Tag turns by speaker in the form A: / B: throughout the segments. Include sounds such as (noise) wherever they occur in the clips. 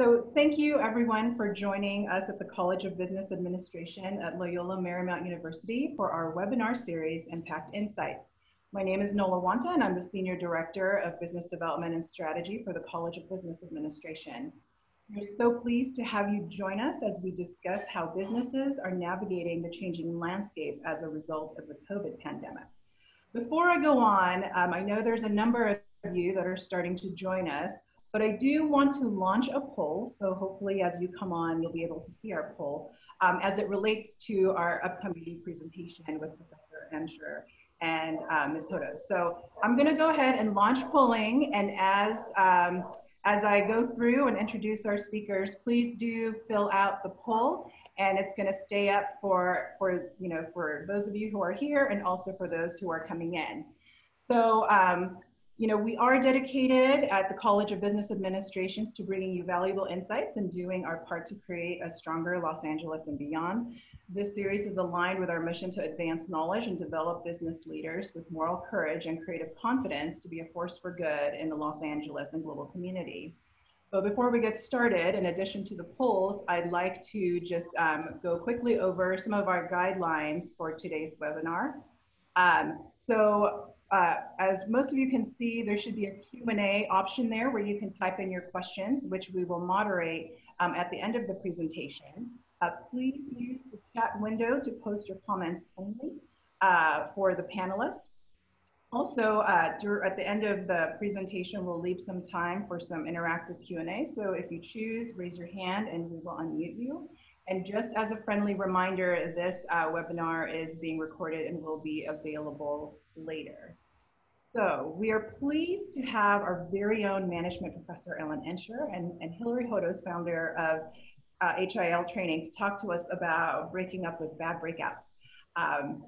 A: So thank you everyone for joining us at the College of Business Administration at Loyola Marymount University for our webinar series, Impact Insights. My name is Nola Wanta and I'm the Senior Director of Business Development and Strategy for the College of Business Administration. We're so pleased to have you join us as we discuss how businesses are navigating the changing landscape as a result of the COVID pandemic. Before I go on, um, I know there's a number of you that are starting to join us. But I do want to launch a poll, so hopefully as you come on, you'll be able to see our poll um, as it relates to our upcoming presentation with Professor Ensher and uh, Ms. Hodos. So I'm gonna go ahead and launch polling and as, um, as I go through and introduce our speakers, please do fill out the poll and it's gonna stay up for, for, you know, for those of you who are here and also for those who are coming in. So um, you know, we are dedicated at the College of Business Administrations to bringing you valuable insights and doing our part to create a stronger Los Angeles and beyond. This series is aligned with our mission to advance knowledge and develop business leaders with moral courage and creative confidence to be a force for good in the Los Angeles and global community. But before we get started, in addition to the polls, I'd like to just um, go quickly over some of our guidelines for today's webinar. Um, so uh, as most of you can see, there should be a Q&A option there where you can type in your questions, which we will moderate um, at the end of the presentation. Uh, please use the chat window to post your comments only uh, for the panelists. Also, uh, at the end of the presentation, we'll leave some time for some interactive Q&A. So if you choose, raise your hand and we will unmute you. And just as a friendly reminder, this uh, webinar is being recorded and will be available later. So we are pleased to have our very own management professor, Ellen Ensher, and, and Hillary Hodos, founder of uh, HIL training, to talk to us about breaking up with bad breakouts. Um,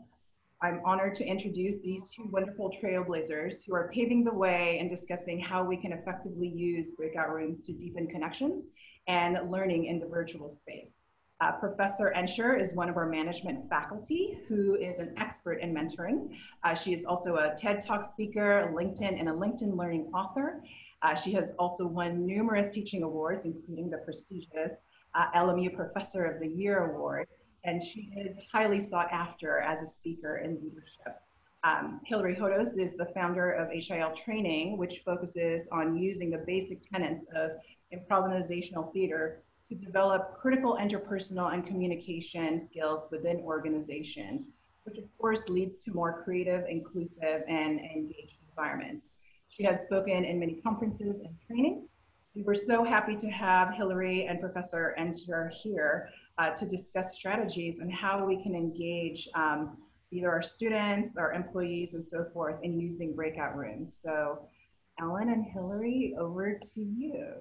A: I'm honored to introduce these two wonderful trailblazers who are paving the way and discussing how we can effectively use breakout rooms to deepen connections and learning in the virtual space. Uh, Professor Ensher is one of our management faculty who is an expert in mentoring. Uh, she is also a TED Talk speaker, LinkedIn, and a LinkedIn Learning author. Uh, she has also won numerous teaching awards, including the prestigious uh, LMU Professor of the Year Award, and she is highly sought after as a speaker in leadership. Um, Hillary Hodos is the founder of HIL Training, which focuses on using the basic tenets of improvisational theater to develop critical interpersonal and communication skills within organizations, which of course leads to more creative, inclusive, and engaged environments. She has spoken in many conferences and trainings. We were so happy to have Hillary and Professor Ensher here uh, to discuss strategies and how we can engage um, either our students, our employees, and so forth in using breakout rooms. So Ellen and Hillary, over to you.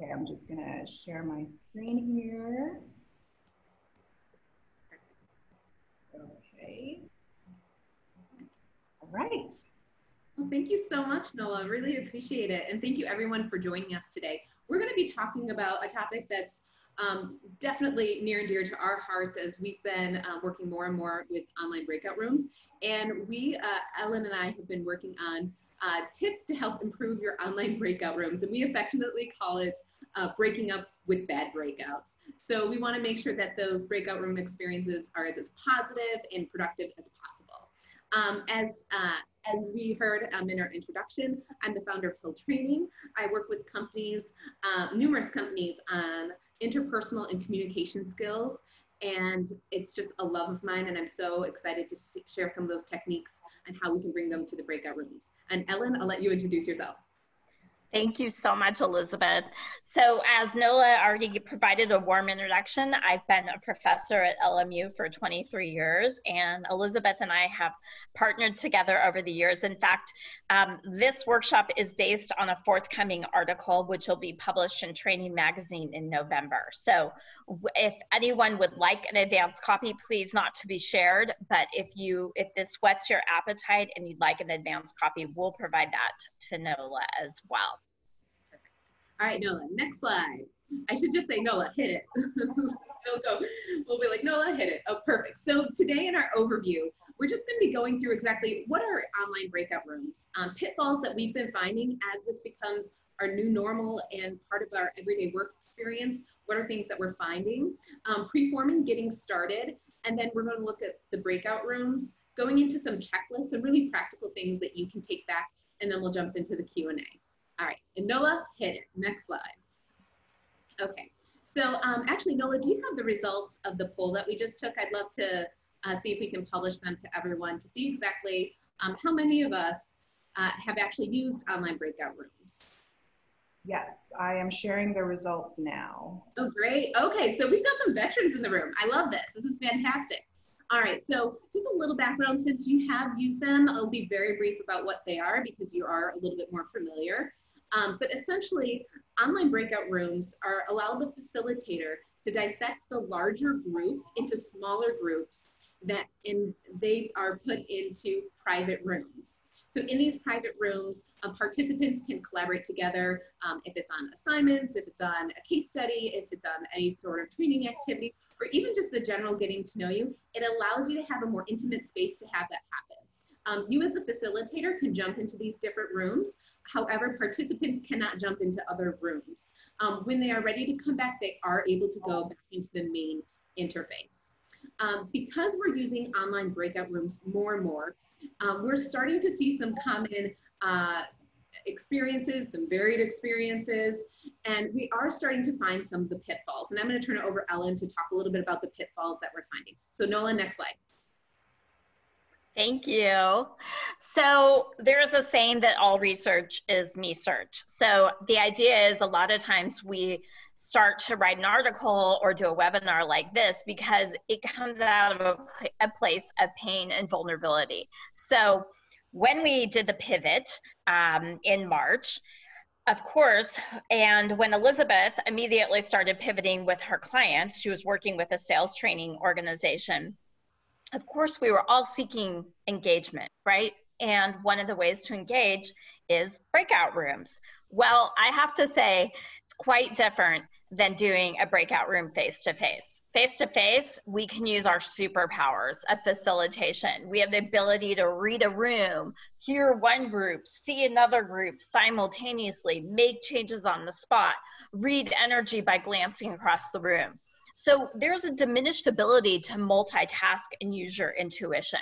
A: Okay, I'm just gonna share my screen here. Okay. All right.
B: Well, thank you so much, Nola. Really appreciate it. And thank you everyone for joining us today. We're gonna be talking about a topic that's um, definitely near and dear to our hearts as we've been uh, working more and more with online breakout rooms. And we, uh, Ellen and I have been working on uh, tips to help improve your online breakout rooms. And we affectionately call it uh, breaking up with bad breakouts. So we want to make sure that those breakout room experiences are as, as positive and productive as possible. Um, as, uh, as we heard um, in our introduction, I'm the founder of Hill Training. I work with companies, uh, numerous companies on interpersonal and communication skills. And it's just a love of mine. And I'm so excited to share some of those techniques and how we can bring them to the breakout rooms. And Ellen, I'll let you introduce yourself.
C: Thank you so much, Elizabeth. So as Nola already provided a warm introduction, I've been a professor at LMU for 23 years, and Elizabeth and I have partnered together over the years. In fact, um, this workshop is based on a forthcoming article, which will be published in Training Magazine in November. So if anyone would like an advance copy, please not to be shared, but if you, if this whets your appetite and you'd like an advance copy, we'll provide that to Nola as well.
B: All right, Nola, next slide. I should just say, Nola, hit it. (laughs) we'll go, we'll be like, Nola, hit it. Oh, perfect. So today in our overview, we're just gonna be going through exactly what are online breakout rooms, um, pitfalls that we've been finding as this becomes our new normal and part of our everyday work experience. What are things that we're finding? Um, preforming, getting started, and then we're going to look at the breakout rooms, going into some checklists and really practical things that you can take back, and then we'll jump into the Q&A. All right, and Nola, hit it. Next slide. Okay, so um, actually, Nola, do you have the results of the poll that we just took? I'd love to uh, see if we can publish them to everyone to see exactly um, how many of us uh, have actually used online breakout rooms.
A: Yes, I am sharing the results now.
B: Oh, great. Okay, so we've got some veterans in the room. I love this. This is fantastic. All right, so just a little background since you have used them, I'll be very brief about what they are because you are a little bit more familiar. Um, but essentially, online breakout rooms are allow the facilitator to dissect the larger group into smaller groups that and they are put into private rooms. So in these private rooms, um, participants can collaborate together um, if it's on assignments, if it's on a case study, if it's on any sort of training activity, or even just the general getting to know you. It allows you to have a more intimate space to have that happen. Um, you as the facilitator can jump into these different rooms. However, participants cannot jump into other rooms. Um, when they are ready to come back, they are able to go back into the main interface. Um, because we're using online breakout rooms more and more, um, we're starting to see some common uh, experiences, some varied experiences, and we are starting to find some of the pitfalls. And I'm going to turn it over Ellen to talk a little bit about the pitfalls that we're finding. So Nola, next slide.
C: Thank you. So there's a saying that all research is me search. So the idea is a lot of times we start to write an article or do a webinar like this because it comes out of a, a place of pain and vulnerability. So when we did the pivot um, in March, of course, and when Elizabeth immediately started pivoting with her clients, she was working with a sales training organization of course, we were all seeking engagement, right? And one of the ways to engage is breakout rooms. Well, I have to say, it's quite different than doing a breakout room face to face. Face to face, we can use our superpowers of facilitation. We have the ability to read a room, hear one group, see another group simultaneously, make changes on the spot, read energy by glancing across the room. So there's a diminished ability to multitask and use your intuition.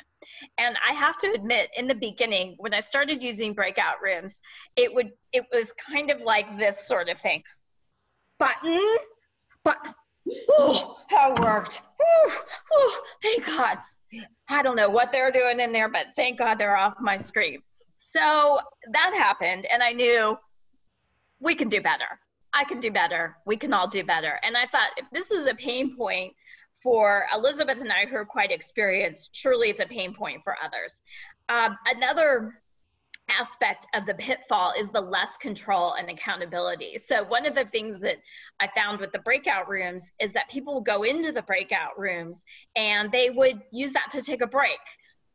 C: And I have to admit, in the beginning, when I started using breakout rooms, it would it was kind of like this sort of thing. Button, but oh, that worked. Oh, oh, thank God. I don't know what they're doing in there, but thank God they're off my screen. So that happened, and I knew we can do better. I can do better. We can all do better. And I thought if this is a pain point for Elizabeth and I, who are quite experienced, surely it's a pain point for others. Um, another aspect of the pitfall is the less control and accountability. So one of the things that I found with the breakout rooms is that people go into the breakout rooms and they would use that to take a break.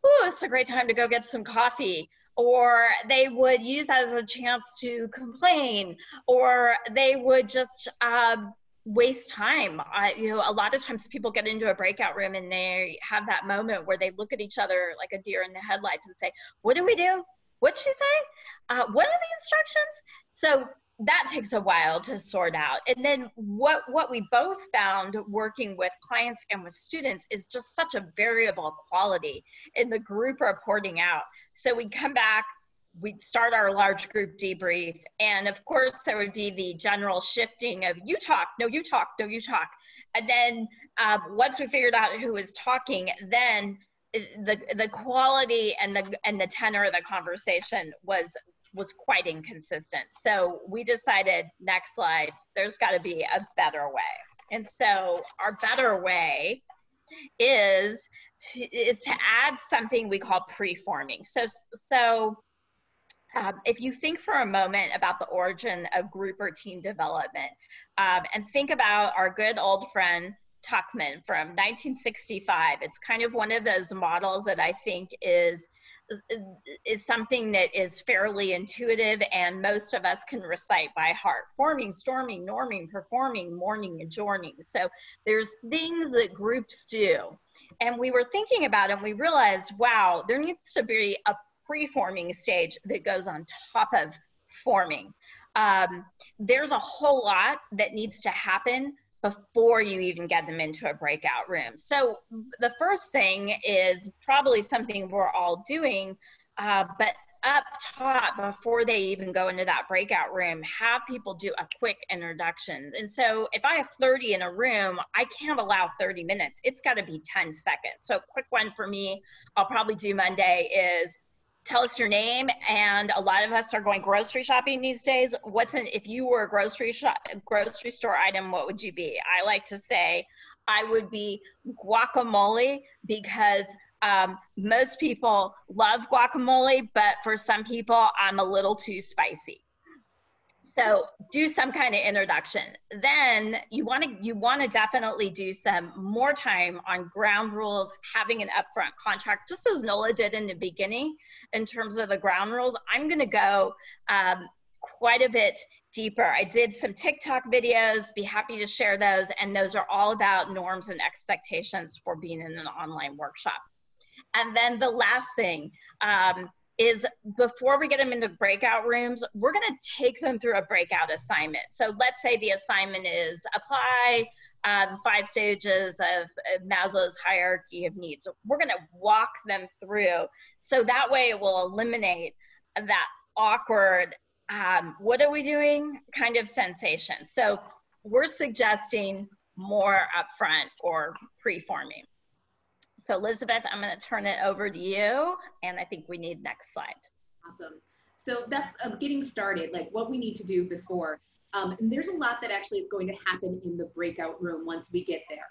C: Oh, it's a great time to go get some coffee or they would use that as a chance to complain, or they would just um, waste time. I, you know, a lot of times people get into a breakout room and they have that moment where they look at each other like a deer in the headlights and say, "What do we do? What'd she say? Uh, what are the instructions?" So that takes a while to sort out and then what what we both found working with clients and with students is just such a variable quality in the group reporting out so we'd come back we'd start our large group debrief and of course there would be the general shifting of you talk no you talk no you talk and then uh, once we figured out who was talking then the the quality and the and the tenor of the conversation was was quite inconsistent. So we decided, next slide, there's got to be a better way. And so our better way is to, is to add something we call preforming. So, so um, if you think for a moment about the origin of group or team development um, and think about our good old friend Tuckman from 1965, it's kind of one of those models that I think is is something that is fairly intuitive and most of us can recite by heart. Forming, storming, norming, performing, morning, adjourning. So there's things that groups do. And we were thinking about it and we realized, wow, there needs to be a pre-forming stage that goes on top of forming. um, there's a whole lot that needs to happen before you even get them into a breakout room. So the first thing is probably something we're all doing, uh, but up top before they even go into that breakout room have people do a quick introduction. And so if i have 30 in a room i can't allow 30 minutes. It's got to be 10 seconds. So quick one for me i'll probably do monday is tell us your name and a lot of us are going grocery shopping these days what's an if you were a grocery shop grocery store item what would you be i like to say i would be guacamole because um, most people love guacamole, but for some people, I'm a little too spicy. So do some kind of introduction. Then you want to you want to definitely do some more time on ground rules, having an upfront contract, just as Nola did in the beginning in terms of the ground rules. I'm going to go um, quite a bit deeper. I did some TikTok videos, be happy to share those, and those are all about norms and expectations for being in an online workshop. And then the last thing um, is before we get them into breakout rooms, we're going to take them through a breakout assignment. So let's say the assignment is apply uh, the five stages of, Maslow's hierarchy of needs. We're going to walk them through. So that way it will eliminate that awkward, um, what are we doing kind of sensation. So we're suggesting more upfront or pre-forming. So Elizabeth, I'm going to turn it over to you. And I think we need next slide.
B: Awesome. So that's uh, getting started, like what we need to do before. Um, and there's a lot that actually is going to happen in the breakout room once we get there.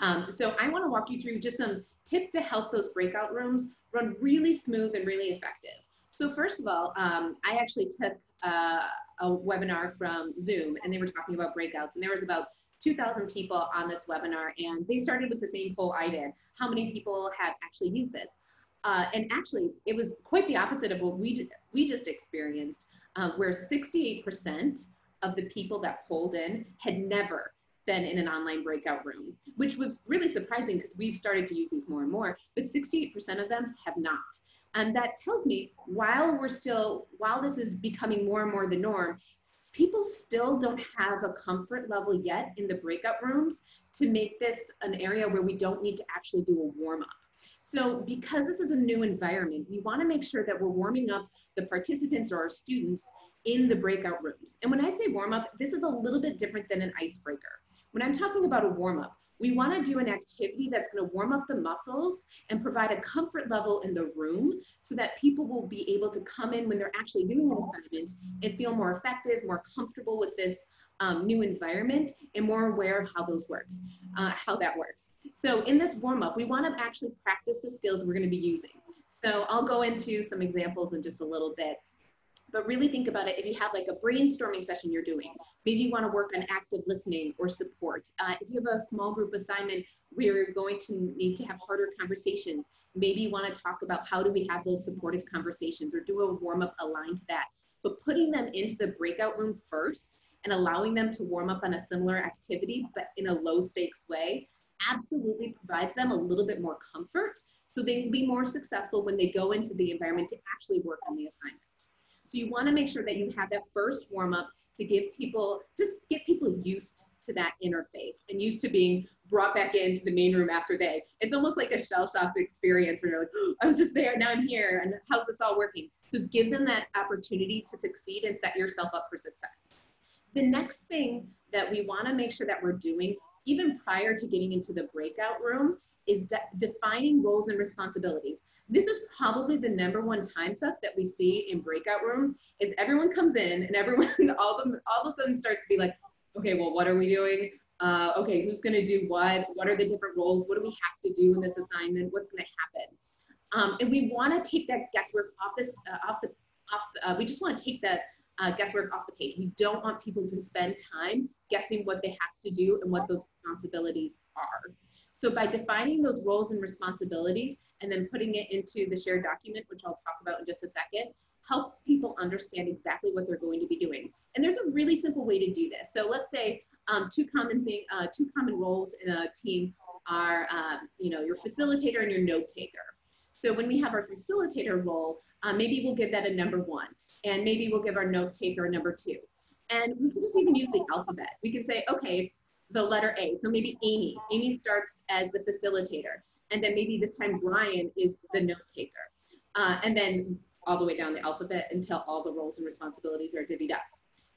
B: Um, so I want to walk you through just some tips to help those breakout rooms run really smooth and really effective. So first of all, um, I actually took uh, a webinar from Zoom and they were talking about breakouts and there was about 2,000 people on this webinar and they started with the same poll I did. How many people have actually used this? Uh, and actually, it was quite the opposite of what we, we just experienced, uh, where 68% of the people that polled in had never been in an online breakout room, which was really surprising because we've started to use these more and more, but 68% of them have not. And that tells me while we're still, while this is becoming more and more the norm, people still don't have a comfort level yet in the breakout rooms to make this an area where we don't need to actually do a warm up. So because this is a new environment, we wanna make sure that we're warming up the participants or our students in the breakout rooms. And when I say warm up, this is a little bit different than an icebreaker. When I'm talking about a warm up, we want to do an activity that's going to warm up the muscles and provide a comfort level in the room so that people will be able to come in when they're actually doing an assignment and feel more effective, more comfortable with this um, new environment and more aware of how those works, uh, how that works. So in this warm up, we want to actually practice the skills we're going to be using. So I'll go into some examples in just a little bit but really think about it if you have like a brainstorming session you're doing maybe you want to work on active listening or support. Uh, if you have a small group assignment you're going to need to have harder conversations. Maybe you want to talk about how do we have those supportive conversations or do a warm-up aligned to that. But putting them into the breakout room first and allowing them to warm up on a similar activity but in a low stakes way absolutely provides them a little bit more comfort so they will be more successful when they go into the environment to actually work on the assignment so you want to make sure that you have that first warm up to give people, just get people used to that interface and used to being brought back into the main room after they. It's almost like a shell shock experience where you're like, oh, I was just there, now I'm here, and how's this all working? So give them that opportunity to succeed and set yourself up for success. The next thing that we want to make sure that we're doing, even prior to getting into the breakout room, is de defining roles and responsibilities this is probably the number one time suck that we see in breakout rooms is everyone comes in and everyone (laughs) all of all of a sudden starts to be like, okay, well, what are we doing? Uh, okay, who's going to do what? What are the different roles? What do we have to do in this assignment? What's going to happen? Um, and we want to take that guesswork off this, uh, off the, off. The, uh, we just want to take that uh, guesswork off the page. We don't want people to spend time guessing what they have to do and what those responsibilities are. So by defining those roles and responsibilities, and then putting it into the shared document, which I'll talk about in just a second, helps people understand exactly what they're going to be doing. And there's a really simple way to do this. So let's say um, two common thing, uh, two common roles in a team are, um, you know, your facilitator and your note taker. So when we have our facilitator role, uh, maybe we'll give that a number one, and maybe we'll give our note taker a number two. And we can just even use the alphabet. We can say, okay, the letter A. So maybe Amy. Amy starts as the facilitator. And then maybe this time Brian is the note taker. Uh, and then all the way down the alphabet until all the roles and responsibilities are divvied up.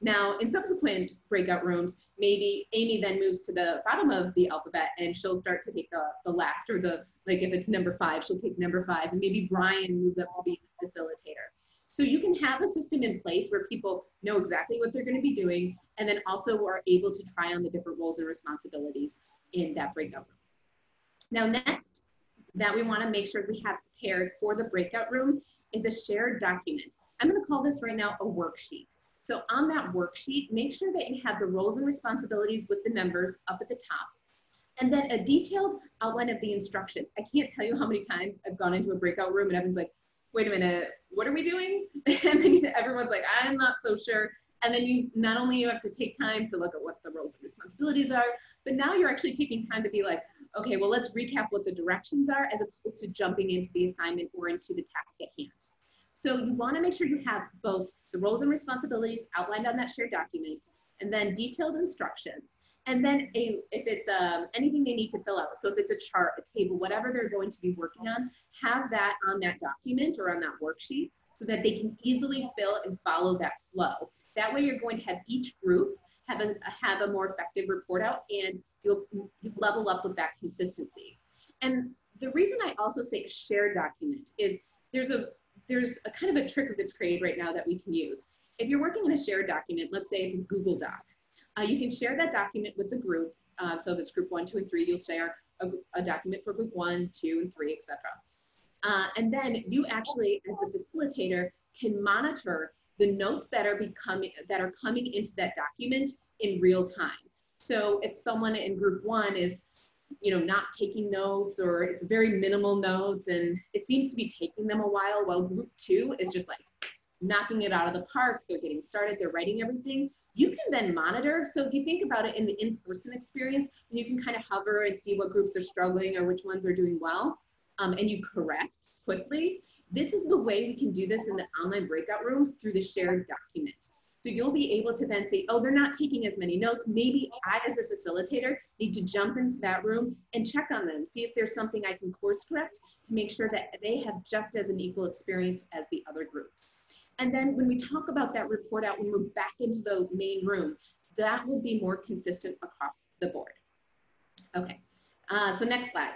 B: Now, in subsequent breakout rooms, maybe Amy then moves to the bottom of the alphabet and she'll start to take the, the last or the, like if it's number five, she'll take number five. And maybe Brian moves up to be the facilitator. So you can have a system in place where people know exactly what they're going to be doing and then also are able to try on the different roles and responsibilities in that breakout room. Now next that we want to make sure we have prepared for the breakout room is a shared document. I'm going to call this right now a worksheet. So on that worksheet, make sure that you have the roles and responsibilities with the numbers up at the top. And then a detailed outline of the instructions. I can't tell you how many times I've gone into a breakout room and everyone's like, wait a minute, what are we doing? (laughs) And then everyone's like, I'm not so sure. And then you not only you have to take time to look at what the roles and responsibilities are, but now you're actually taking time to be like, okay, well, let's recap what the directions are as opposed to jumping into the assignment or into the task at hand. So you want to make sure you have both the roles and responsibilities outlined on that shared document and then detailed instructions. And then a, if it's um, anything they need to fill out, so if it's a chart, a table, whatever they're going to be working on, have that on that document or on that worksheet so that they can easily fill and follow that flow. That way you're going to have each group have a, have a more effective report out and you'll, you'll level up with that consistency. And the reason I also say share document is there's a there's a kind of a trick of the trade right now that we can use. If you're working in a shared document, let's say it's a Google Doc, uh, you can share that document with the group. Uh, so if it's group one, two, and three, you'll share a, a document for group one, two, and three, etc. Uh, and then you actually, as the facilitator, can monitor the notes that are becoming that are coming into that document in real time. So if someone in group one is you know, not taking notes or it's very minimal notes and it seems to be taking them a while while group two is just like knocking it out of the park. They're getting started, they're writing everything. You can then monitor. So if you think about it in the in-person experience, you can kind of hover and see what groups are struggling or which ones are doing well, um, and you correct quickly. This is the way we can do this in the online breakout room through the shared document. So you'll be able to then say, oh, they're not taking as many notes. Maybe I, as a facilitator, need to jump into that room and check on them, see if there's something I can course correct to make sure that they have just as an equal experience as the other groups. And then when we talk about that report out, when we're back into the main room, that will be more consistent across the board. Okay, uh, so next slide.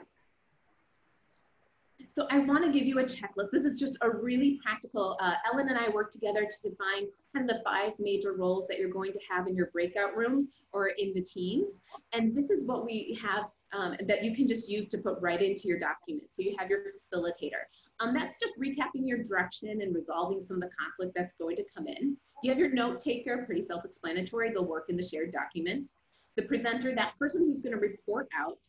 B: So I want to give you a checklist. This is just a really practical, uh, Ellen and I work together to define kind of the five major roles that you're going to have in your breakout rooms or in the teams. And this is what we have um, that you can just use to put right into your document. So you have your facilitator. Um, that's just recapping your direction and resolving some of the conflict that's going to come in. You have your note taker, pretty self-explanatory. They'll work in the shared document. The presenter, that person who's going to report out.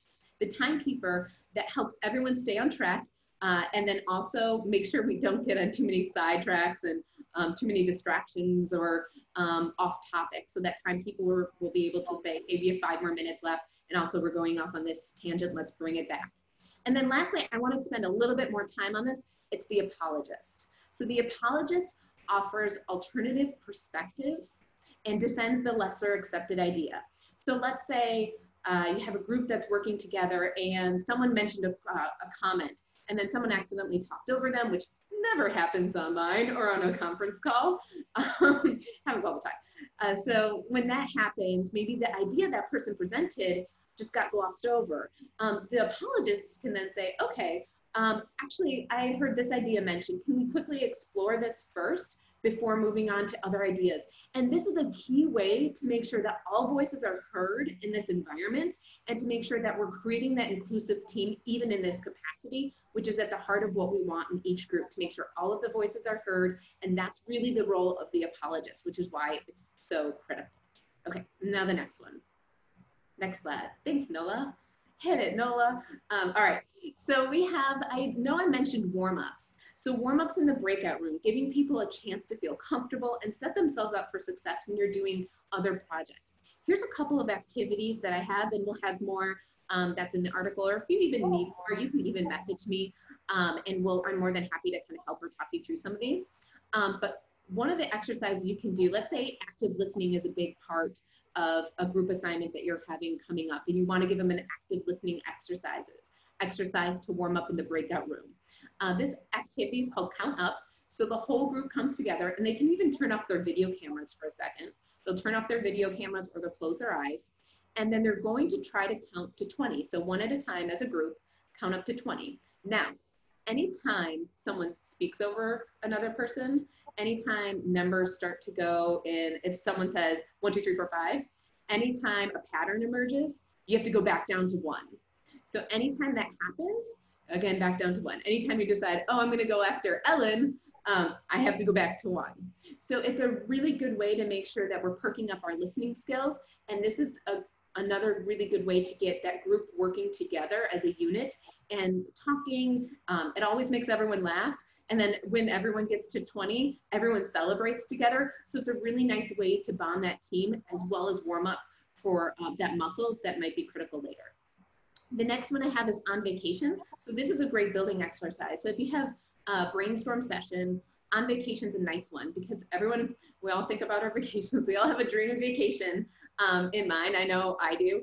B: The timekeeper that helps everyone stay on track uh, and then also make sure we don't get on too many sidetracks and um, too many distractions or um, off topic. So that time people will, will be able to say, hey, we have five more minutes left. And also we're going off on this tangent, let's bring it back. And then lastly, I want to spend a little bit more time on this. It's the apologist. So the apologist offers alternative perspectives and defends the lesser accepted idea. So let's say uh, you have a group that's working together and someone mentioned a, uh, a comment and then someone accidentally talked over them, which never happens online or on a conference call. (laughs) Um, happens all the time. Uh, so when that happens, maybe the idea that person presented just got glossed over. Um, the apologist can then say, okay, um, actually, I heard this idea mentioned. Can we quickly explore this first before moving on to other ideas. And this is a key way to make sure that all voices are heard in this environment and to make sure that we're creating that inclusive team even in this capacity, which is at the heart of what we want in each group to make sure all of the voices are heard. And that's really the role of the apologist, which is why it's so critical. Okay, now the next one. Next slide. Thanks, Nola. Hit it, Nola. Um, all right, so we have, I know I mentioned warm-ups. So warm-ups in the breakout room, giving people a chance to feel comfortable and set themselves up for success when you're doing other projects. Here's a couple of activities that I have and we'll have more um, that's in the article, or if you even need more, you can even message me um, and we'll, I'm more than happy to kind of help or talk you through some of these. Um, but one of the exercises you can do, let's say active listening is a big part of a group assignment that you're having coming up and you want to give them an active listening exercises, exercise to warm up in the breakout room. Uh, this activity is called Count Up. So the whole group comes together and they can even turn off their video cameras for a second. They'll turn off their video cameras or they'll close their eyes. And then they're going to try to count to 20. So one at a time as a group, count up to 20. Now, anytime someone speaks over another person, anytime numbers start to go in, if someone says one, two, three, four, five, anytime a pattern emerges, you have to go back down to one. So anytime that happens, again, back down to one. Anytime you decide, oh, I'm gonna go after Ellen, um, I have to go back to one. So it's a really good way to make sure that we're perking up our listening skills. And this is a, another really good way to get that group working together as a unit and talking. Um, it always makes everyone laugh. And then when everyone gets to 20, everyone celebrates together. So it's a really nice way to bond that team as well as warm up for uh, that muscle that might be critical later. The next one I have is on vacation. So this is a great building exercise. So if you have a brainstorm session, on vacation is a nice one because everyone, we all think about our (laughs) vacations. We all have a dream vacation um, in mind. I know I do.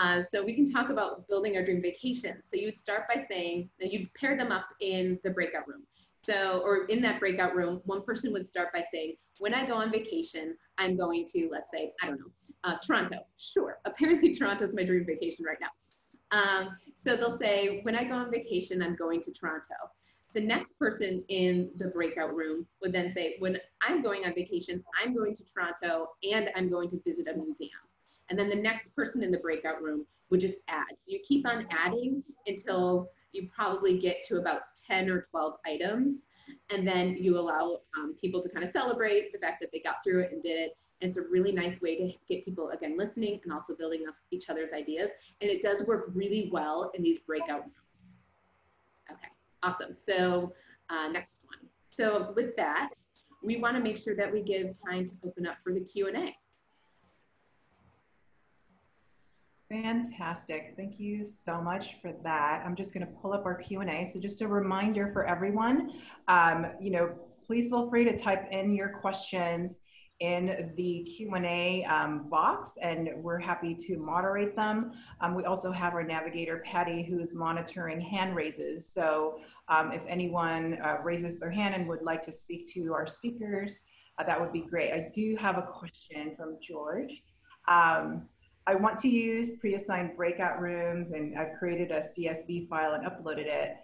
B: Uh, so we can talk about building our dream vacation. So you would start by saying that you'd pair them up in the breakout room. So, or in that breakout room, one person would start by saying, when I go on vacation, I'm going to, let's say, I don't know, uh, Toronto. Sure. Apparently (laughs) Toronto is my dream vacation right now. Um, so they'll say, when I go on vacation, I'm going to Toronto. The next person in the breakout room would then say, when I'm going on vacation, I'm going to Toronto and I'm going to visit a museum. And then the next person in the breakout room would just add. So you keep on adding until you probably get to about 10 or 12 items. And then you allow um, people to kind of celebrate the fact that they got through it and did it. And it's a really nice way to get people, again, listening and also building up each other's ideas. And it does work really well in these breakout rooms. Awesome. So uh, next one. So with that, we want to make sure that we give time to open up for the Q&A.
A: Fantastic. Thank you so much for that. I'm just going to pull up our Q&A. So just a reminder for everyone, um, you know, please feel free to type in your questions in the Q&A um, box and we're happy to moderate them. Um, we also have our navigator, Patty, who is monitoring hand raises. So um, if anyone uh, raises their hand and would like to speak to our speakers, uh, that would be great. I do have a question from George. Um, I want to use pre-assigned breakout rooms and I've created a CSV file and uploaded it.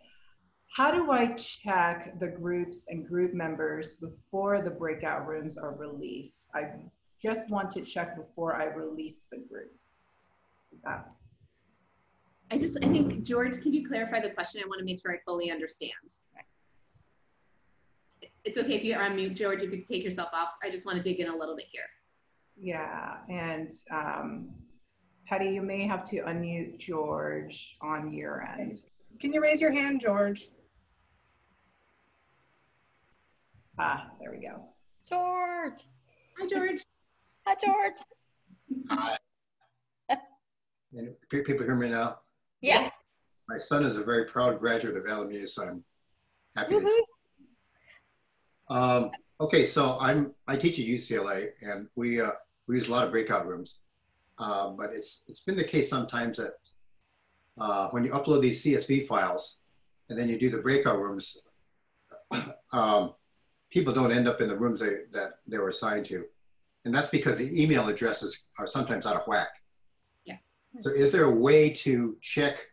A: How do I check the groups and group members before the breakout rooms are released? I just want to check before I release the groups. That...
B: I just, I think, George, can you clarify the question? I want to make sure I fully understand. It's okay if you're on mute, George, if you take yourself off. I just want to dig in a little bit here.
A: Yeah, and um, Patty, you may have to unmute George on your end.
D: Can you raise your hand, George?
A: Ah, there we go.
C: George.
B: Hi, George.
C: Hi, George.
E: Hi. and people hear me now?
C: Yeah.
E: My son is a very proud graduate of LMU, so I'm happy. Mm -hmm. um, okay, so I'm I teach at UCLA, and we uh, we use a lot of breakout rooms. Uh, but it's it's been the case sometimes that uh, when you upload these CSV files and then you do the breakout rooms, (coughs) um, people don't end up in the rooms they, that they were assigned to. And that's because the email addresses are sometimes out of whack.
B: Yeah.
E: So is there a way to check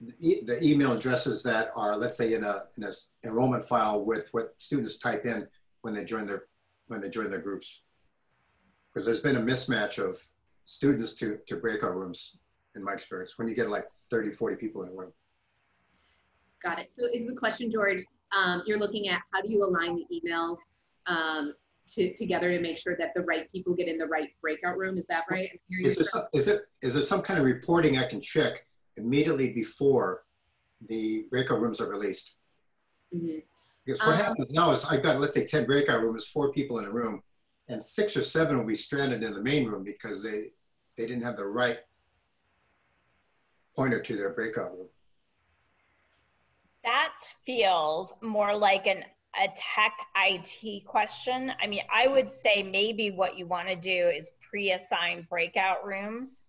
E: the, the email addresses that are, let's say in a, in a enrollment file with what students type in when they join their, when they join their groups? because there's been a mismatch of students to, to breakout rooms in my experience when you get like 30, 40 people in a room.
B: Got it. So is the question, George, um, you're looking at how do you align the emails um, to, together to make sure that the right people get in the right breakout room? Is that right?
E: Is there, some, is, it, is there some kind of reporting I can check immediately before the breakout rooms are released? Mm -hmm. Because what um, happens now is I've got, let's say 10 breakout rooms, four people in a room and six or seven will be stranded in the main room because they they didn't have the right pointer to their breakout room.
C: That feels more like an a tech IT question, I mean, I would say maybe what you want to do is pre-assign breakout rooms,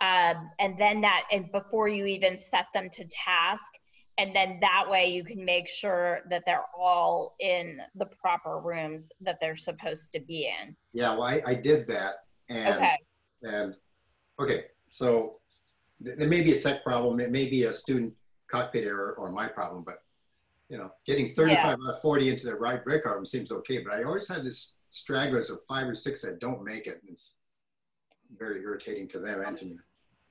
C: um, and then that, and before you even set them to task, and then that way you can make sure that they're all in the proper rooms that they're supposed to be in.
E: Yeah, well, I, I did that, and
C: Okay.
E: and okay, so th- there may be a tech problem, it may be a student cockpit error or my problem, but you know, getting 35 out of 40 into the right breakout arm seems okay, but I always have this stragglers of five or six that don't make it. and It's very irritating to them and to me.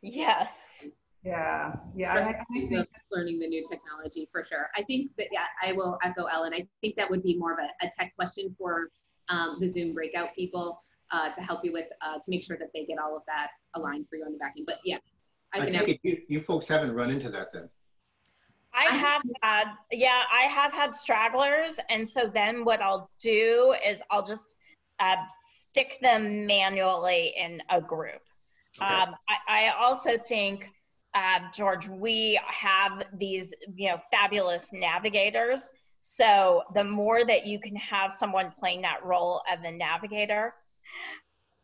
C: Yes.
A: Yeah, yeah. I, I think,
B: of learning the new technology for sure. I think that yeah, I will echo Ellen. I think that would be more of a, a tech question for um, the Zoom breakout people uh, to help you with uh, to make sure that they get all of that aligned for you on the back end. But yes, I
E: I
B: can.
E: take it you, you folks haven't run into that then.
C: I have had, yeah, I have had stragglers. And so then what I'll do is I'll just uh, stick them manually in a group.
E: Okay.
C: Um, I, I also think, uh, George, we have these, you know, fabulous navigators. So the more that you can have someone playing that role of the navigator,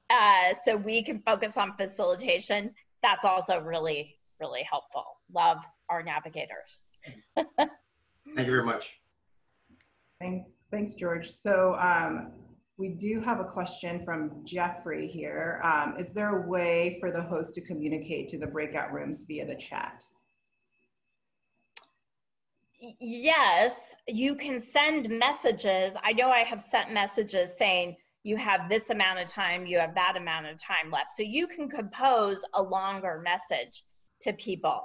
C: uh, so we can focus on facilitation, that's also really, really helpful. Love our navigators.
E: Thank you very much.
A: thanks, thanks, George. So um, we do have a question from Jeffrey here. Um, is there a way for the host to communicate to the breakout rooms via the chat?
C: Yes, you can send messages. I know I have sent messages saying you have this amount of time, you have that amount of time left. So you can compose a longer message to people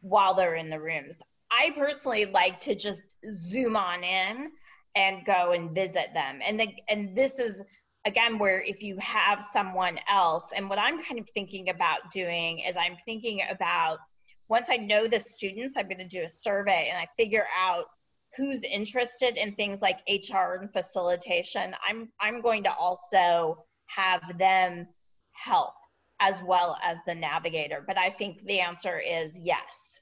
C: while they're in the rooms. I personally like to just zoom on in and go and visit them. And the, and this is again where if you have someone else and what I'm kind of thinking about doing is I'm thinking about once I know the students, I'm going to do a survey and I figure out who's interested in things like HR and facilitation. I'm I'm going to also have them help as well as the navigator. But I think the answer is yes.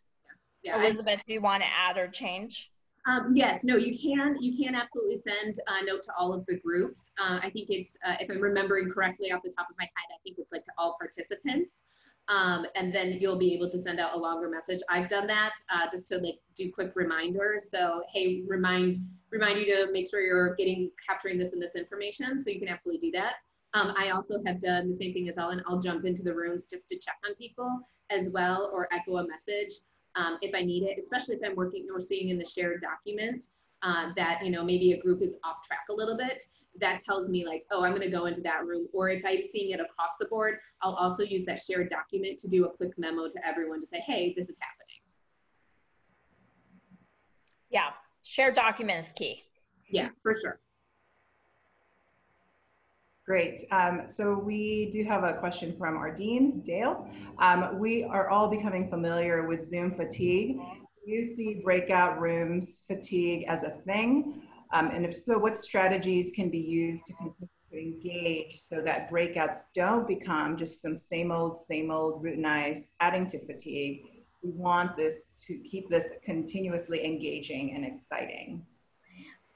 B: Yeah, I-
C: Elizabeth, do you want to add or change?
B: Um, yes, no, you can. You can absolutely send a note to all of the groups. Uh, I think it's, uh, if I'm remembering correctly off the top of my head, I think it's like to all participants. Um, and then you'll be able to send out a longer message. I've done that uh, just to like do quick reminders. So hey, remind remind you to make sure you're getting capturing this and this information. So you can absolutely do that. Um, I also have done the same thing as Ellen. I'll jump into the rooms just to check on people as well, or echo a message um, if I need it, especially if I'm working or seeing in the shared document uh, that, you know, maybe a group is off track a little bit. That tells me like, oh, I'm going to go into that room. Or if I'm seeing it across the board, I'll also use that shared document to do a quick memo to everyone to say, hey, this is happening.
C: Yeah, shared document is key.
B: Yeah, for sure.
A: Great. Um, so we do have a question from our dean, Dale. Um, we are all becoming familiar with Zoom fatigue. Do you see breakout rooms fatigue as a thing? Um, and if so, what strategies can be used to continue to engage so that breakouts don't become just some same old, same old routinized, adding to fatigue? We want this to keep this continuously engaging and exciting.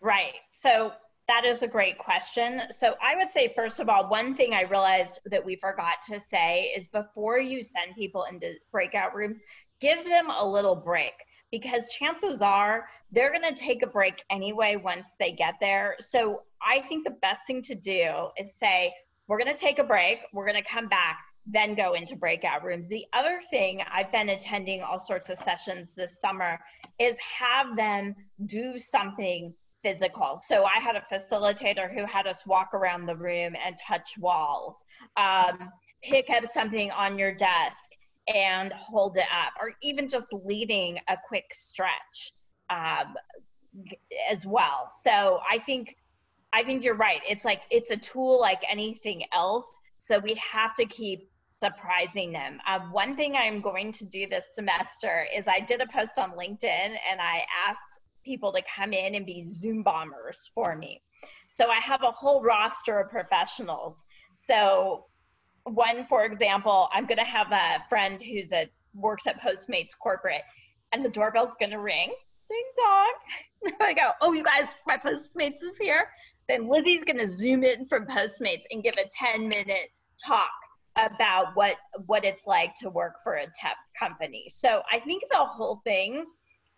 C: Right. So that is a great question. So I would say, first of all, one thing I realized that we forgot to say is before you send people into breakout rooms, give them a little break because chances are they're going to take a break anyway once they get there. So I think the best thing to do is say, we're going to take a break, we're going to come back, then go into breakout rooms. The other thing, I've been attending all sorts of sessions this summer, is have them do something physical. So I had a facilitator who had us walk around the room and touch walls, um, pick up something on your desk and hold it up, or even just leading a quick stretch um, as well. So I think I think you're right. It's like it's a tool like anything else. So we have to keep surprising them. Uh, one thing I'm going to do this semester is I did a post on LinkedIn and I asked people to come in and be Zoom bombers for me. So I have a whole roster of professionals. So one, for example, I'm going to have a friend who's a works at Postmates corporate, and the doorbell's going to ring. ding dong. (laughs) I go, oh, you guys, my Postmates is here. Then Lizzie's going to zoom in from Postmates and give a 10 minute talk about what what it's like to work for a tech company. So I think the whole thing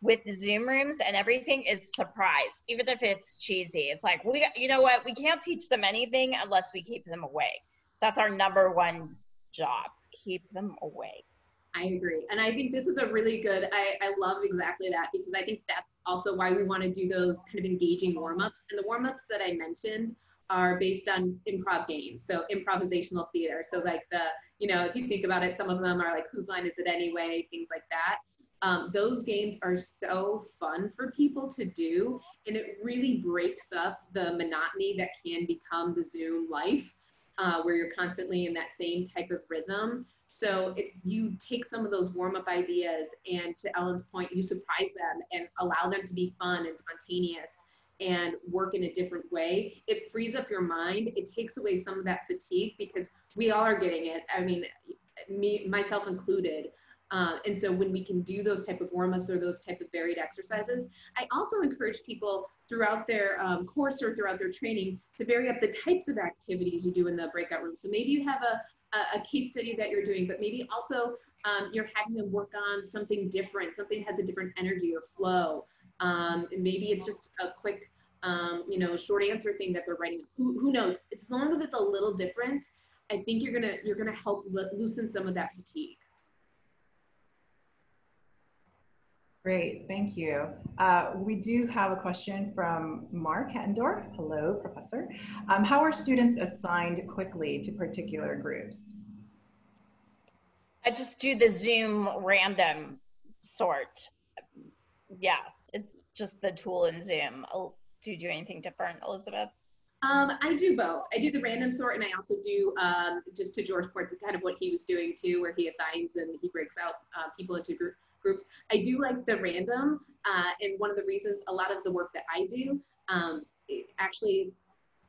C: with Zoom rooms and everything is surprise, even if it's cheesy. It's like we, you know what, we can't teach them anything unless we keep them awake. So that's our number one job: keep them awake.
B: I agree. And I think this is a really good, I, I love exactly that because I think that's also why we want to do those kind of engaging warm ups. And the warm ups that I mentioned are based on improv games. So improvisational theater. So like the, you know, if you think about it, some of them are like, whose line is it anyway? Things like that. Um, those games are so fun for people to do. And it really breaks up the monotony that can become the Zoom life, uh, where you're constantly in that same type of rhythm. So if you take some of those warm up ideas and to Ellen's point, you surprise them and allow them to be fun and spontaneous and work in a different way, it frees up your mind. It takes away some of that fatigue because we all are getting it. I mean, me, myself included. Uh, and so when we can do those type of warm-ups or those type of varied exercises, I also encourage people throughout their um, course or throughout their training to vary up the types of activities you do in the breakout room. So maybe you have a, a, case study that you're doing, but maybe also um, you're having them work on something different, something has a different energy or flow. Um, maybe it's just a quick, um, you know, short answer thing that they're writing. Who, who knows? As long as it's a little different, I think you're gonna you're gonna help loosen some of that fatigue.
A: Great, thank you. Uh, we do have a question from Mark Hattendorf. Hello, Professor. Um, how are students assigned quickly to particular groups?
C: I just do the Zoom random sort. Yeah, it's just the tool in Zoom. Do you do anything different, Elizabeth?
B: Um, I do both. I do the random sort, and I also do um, just to George Port, kind of what he was doing too, where he assigns and he breaks out uh, people into groups groups. I do like the random, uh, and one of the reasons a lot of the work that I do um, actually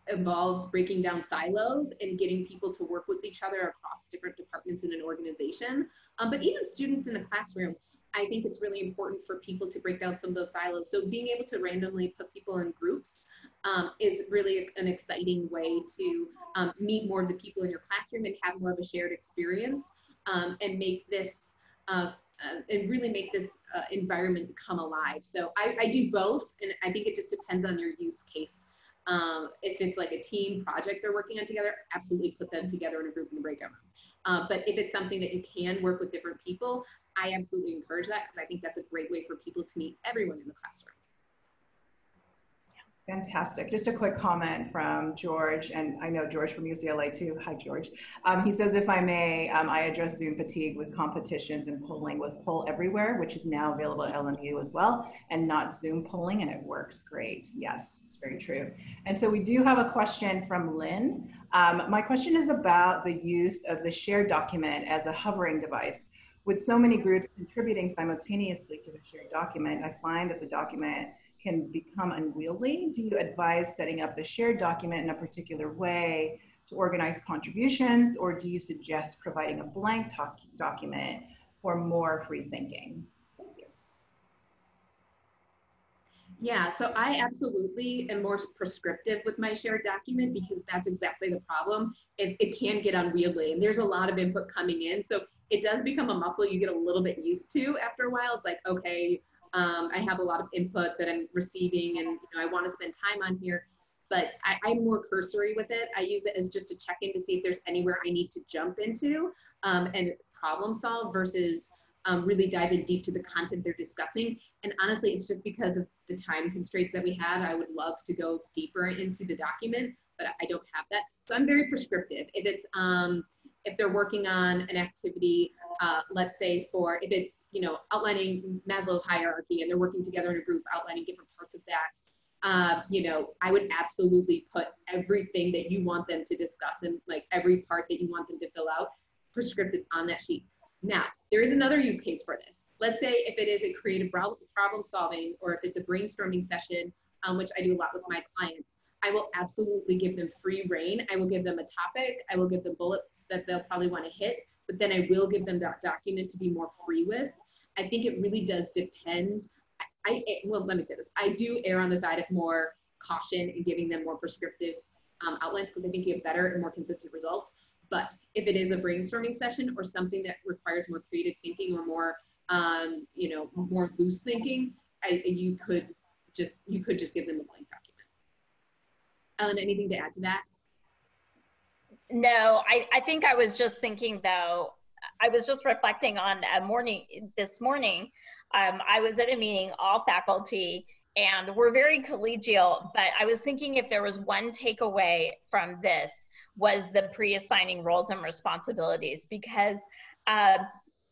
B: involves breaking down silos and getting people to work with each other across different departments in an organization. Um, but even students in the classroom, I think it's really important for people to break down some of those silos. So being able to randomly put people in groups um, is really an exciting way to um, meet more of the people in your classroom and have more of a shared experience um, and make this uh, uh, and really make this uh, environment come alive. So I, I, do both, and I think it just depends on your use case. Um, if it's like a team project they're working on together, absolutely put them together in a group in the breakout room. Uh, but if it's something that you can work with different people, I absolutely encourage that because I think that's a great way for people to meet everyone in the classroom.
A: Fantastic. Just a quick comment from George, and I know George from UCLA too. Hi, George. Um, he says, if I may, um, I address Zoom fatigue with competitions and polling with Poll Everywhere, which is now available at LMU as well, and not Zoom polling, and it works great. Yes, it's very true. And so we do have a question from Lynn. Um, my question is about the use of the shared document as a hovering device. With so many groups contributing simultaneously to the shared document, I find that the document can become unwieldy? Do you advise setting up the shared document in a particular way to organize contributions, or do you suggest providing a blank document for more free thinking?
B: Yeah, so I absolutely am more prescriptive with my shared document because that's exactly the problem. It, it can get unwieldy and there's a lot of input coming in. So it does become a muscle you get a little bit used to after a while. It's like, okay, um, I have a lot of input that I'm receiving and you know, I want to spend time on here, but I, am more cursory with it. I use it as just a check in to see if there's anywhere I need to jump into um, and problem solve versus um, really diving deep to the content they're discussing. And honestly, it's just because of the time constraints that we had. I would love to go deeper into the document, but I don't have that. So I'm very prescriptive. If it's, um, if they're working on an activity, uh, let's say for if it's you know outlining Maslow's hierarchy and they're working together in a group outlining different parts of that, uh, you know I would absolutely put everything that you want them to discuss and like every part that you want them to fill out prescriptive on that sheet. Now there is another use case for this. Let's say if it is a creative problem solving or if it's a brainstorming session, um, which I do a lot with my clients I will absolutely give them free reign. I will give them a topic. I will give them bullets that they'll probably want to hit, but then I will give them that document to be more free with. I think it really does depend. I, well, let me say this. I do err on the side of more caution and giving them more prescriptive um, outlines because I think you have better and more consistent results. But if it is a brainstorming session or something that requires more creative thinking or more, um, you know, more loose thinking, I, you could just you could just give them a blank document. Ellen, anything to add to that?
C: No, I, I think I was just thinking though, I was just reflecting on a morning this morning. Um, I was at a meeting, all faculty, and we're very collegial, but I was thinking if there was one takeaway from this was the pre-assigning roles and responsibilities because uh,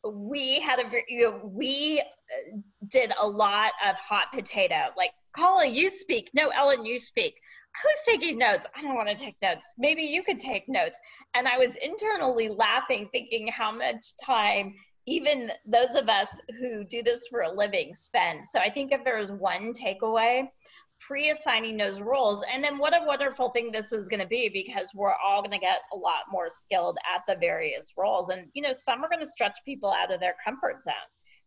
C: we had a you know, we uh, did a lot of hot potato like Colin you speak no Ellen you speak who's taking notes? I don't want to take notes. Maybe you could take notes. And I was internally laughing, thinking how much time even those of us who do this for a living spend. So I think if there was one takeaway, pre assigning those roles, and then what a wonderful thing this is going to be because we're all going to get a lot more skilled at the various roles. And, you know, some are going to stretch people out of their comfort zone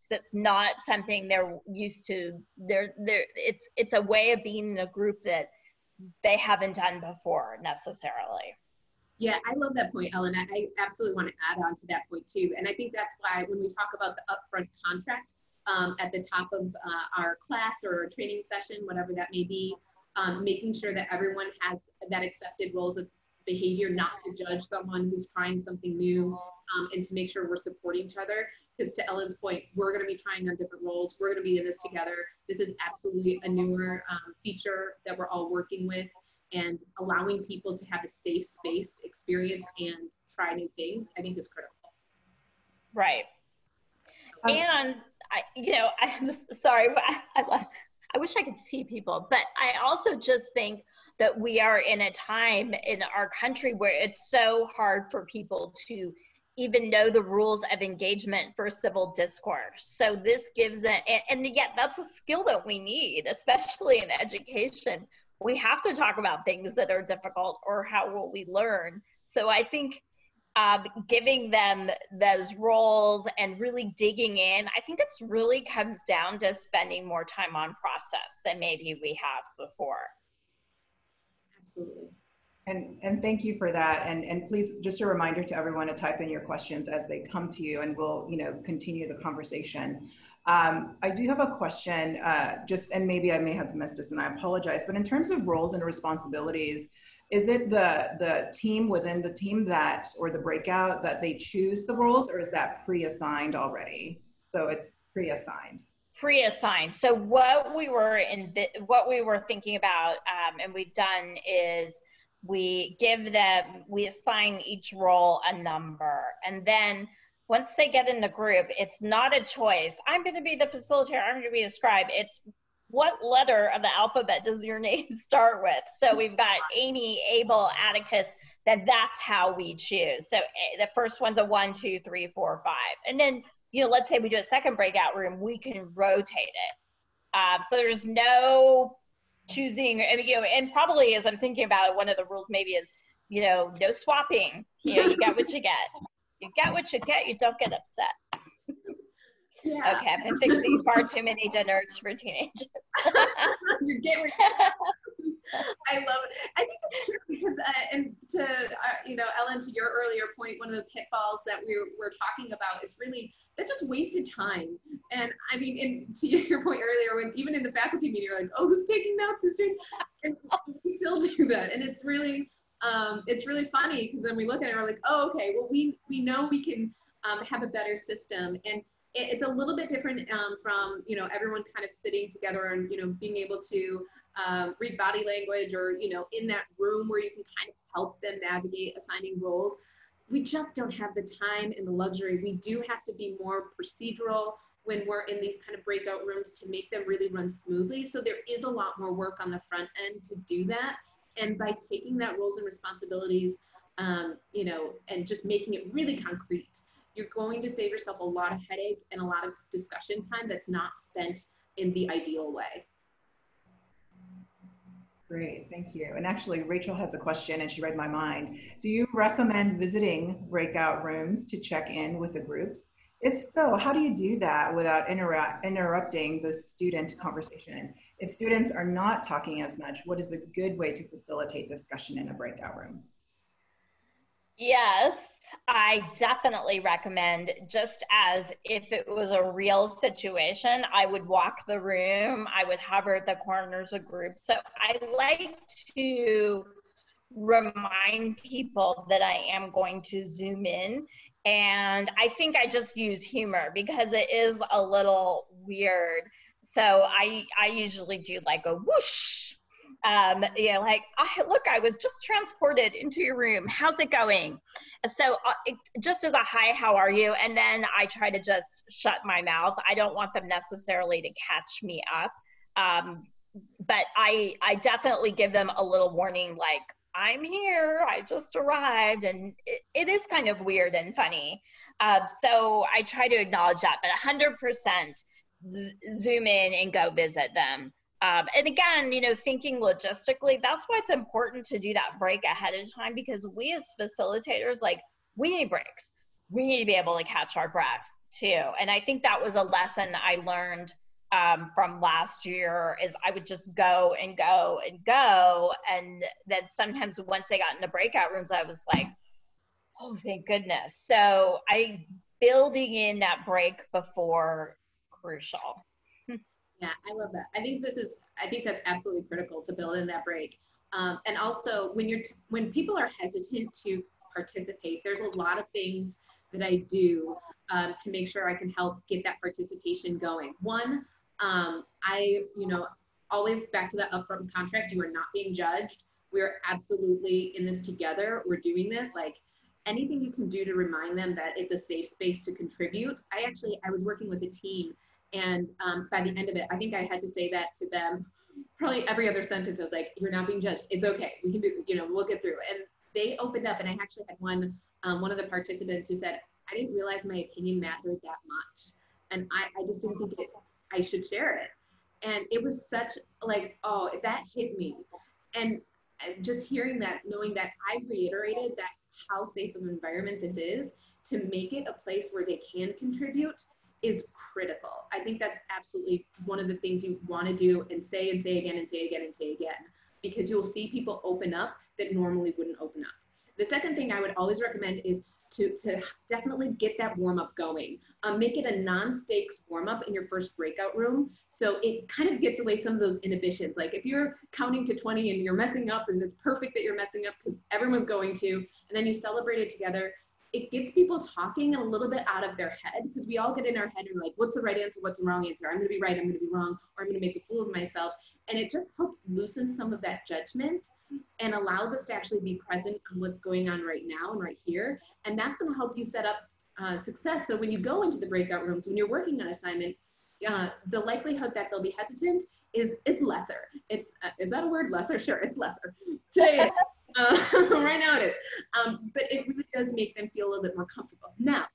C: because it's not something they're used to. They're, they're, it's, it's a way of being in a group that they haven't done before necessarily.
B: Yeah, I love that point, Ellen. I, absolutely want to add on to that point too. And I think that's why when we talk about the upfront contract um, at the top of uh, our class or training session, whatever that may be, um, making sure that everyone has that accepted roles of behavior, not to judge someone who's trying something new, um, and to make sure we're supporting each other because to Ellen's point, we're going to be trying on different roles. We're going to be in this together. This is absolutely a newer um, feature that we're all working with and allowing people to have a safe space experience and try new things, I think is critical.
C: Right. Um, and I, you know, (laughs) I'm sorry, I, I, love, I wish I could see people, but I also just think that we are in a time in our country where it's so hard for people to even know the rules of engagement for civil discourse. So this gives them, and, and yet that's a skill that we need, especially in education. We have to talk about things that are difficult or how will we learn. So I think um, giving them those roles and really digging in, I think it's really comes down to spending more time on process than maybe we have before.
B: Absolutely.
A: And, and thank you for that. And, and please, just a reminder to everyone to type in your questions as they come to you and we'll, you know, continue the conversation. Um, I do have a question, uh, just, and maybe I may have missed this and I apologize, but in terms of roles and responsibilities, is it the, the team within the team that, or the breakout that they choose the roles or is that pre-assigned already? So it's pre-assigned
C: pre-assigned. So what we were in, what we were thinking about, um, and we've done is we give them, we assign each role a number. And then once they get in the group, it's not a choice. I'm going to be the facilitator, I'm going to be a scribe. It's what letter of the alphabet does your (laughs) name start with? So we've got Amy, Abel, Atticus, that that's how we choose. So eh, the first one's a one, two, three, four, five. And then, you know, let's say we do a second breakout room, we can rotate it. Um, so there's no choosing, I mean, you know, and probably as I'm thinking about it, one of the rules maybe is, you know, no swapping. You know, you get what you get. You get what you get. You don't get upset. Yeah. Okay, I've been fixing far too many dinners for teenagers. (laughs)
B: You're getting. (laughs) I love it. I think it's true because, uh, and to uh, you know, Ellen, to your earlier point, one of the pitfalls that we were, we're talking about is really that just wasted time. And I mean, and to your point earlier, when even in the faculty meeting, you're like, oh, who's taking notes? Who's doing? And we still do that, and it's really, um, it's really funny because then we look at it and we're like, oh, okay, well, we we know we can um, have a better system, and it's a little bit different um, from you know everyone kind of sitting together and you know being able to um, read body language or you know in that room where you can kind of help them navigate assigning roles we just don't have the time and the luxury. We do have to be more procedural when we're in these kind of breakout rooms to make them really run smoothly. So there is a lot more work on the front end to do that. And by taking that roles and responsibilities, um, you know, and just making it really concrete, you're going to save yourself a lot of headache and a lot of discussion time that's not spent in the ideal way.
A: Great, thank you. And actually, Rachel has a question and she read my mind. Do you recommend visiting breakout rooms to check in with the groups? If so, how do you do that without interrupt, interrupting the student conversation? If students are not talking as much, what is a good way to facilitate discussion in a breakout room?
C: Yes, I definitely recommend just as if it was a real situation, I would walk the room, I would hover at the corners of groups. So I like to remind people that I am going to zoom in. And I think I just use humor because it is a little weird. So I I usually do like a whoosh. Um, you know, like, I, look, I was just transported into your room. How's it going? So, uh, it, just as a hi, how are you? And then I try to just shut my mouth. I don't want them necessarily to catch me up. Um, but I, I definitely give them a little warning, like, I'm here, I just arrived, and it, it is kind of weird and funny. Uh, so I try to acknowledge that, but 100% z- zoom in and go visit them. Um, and again, you know, thinking logistically, that's why it's important to do that break ahead of time because we as facilitators, like, we need breaks. We need to be able to catch our breath too. And I think that was a lesson I learned um, from last year is I would just go and go and go. And then sometimes once they got into breakout rooms, I was like, oh, thank goodness. So I building in that break before crucial.
B: Yeah, I love that. I think this is, I think that's absolutely critical to build in that break. Um, and also when you're, when people are hesitant to participate, there's a lot of things that I do um, to make sure I can help get that participation going. One, um, I, you know, always back to that upfront contract, you are not being judged. We're absolutely in this together. We're doing this. Like anything you can do to remind them that it's a safe space to contribute. I actually, I was working with a team and um, by the end of it, I think I had to say that to them probably every other sentence. I was like, you're not being judged. It's okay. We can do, you know, we'll get through. And they opened up and I actually had one, um, one of the participants who said, I didn't realize my opinion mattered that much. And I, I just didn't think it, I should share it. And it was such like, oh, that hit me. And just hearing that, knowing that I've reiterated that how safe of an environment this is to make it a place where they can contribute is critical. I think that's absolutely one of the things you want to do and say and say again and say again and say again because you'll see people open up that normally wouldn't open up. The second thing I would always recommend is to, to definitely get that warm up going. Um, make it a non stakes warm up in your first breakout room. So it kind of gets away some of those inhibitions. Like if you're counting to 20 and you're messing up and it's perfect that you're messing up because everyone's going to, and then you celebrate it together, it gets people talking a little bit out of their head because we all get in our head and like, what's the right answer? What's the wrong answer? I'm going to be right. I'm going to be wrong. Or I'm going to make a fool of myself. And it just helps loosen some of that judgment and allows us to actually be present on what's going on right now and right here. And that's going to help you set up uh, success. So when you go into the breakout rooms, when you're working on assignment, uh, the likelihood that they'll be hesitant is is lesser. It's uh, is that a word? Lesser? Sure, it's lesser. (laughs) Today, uh, (laughs) right now it is. Um, but it really does make them feel a little bit more comfortable. Now,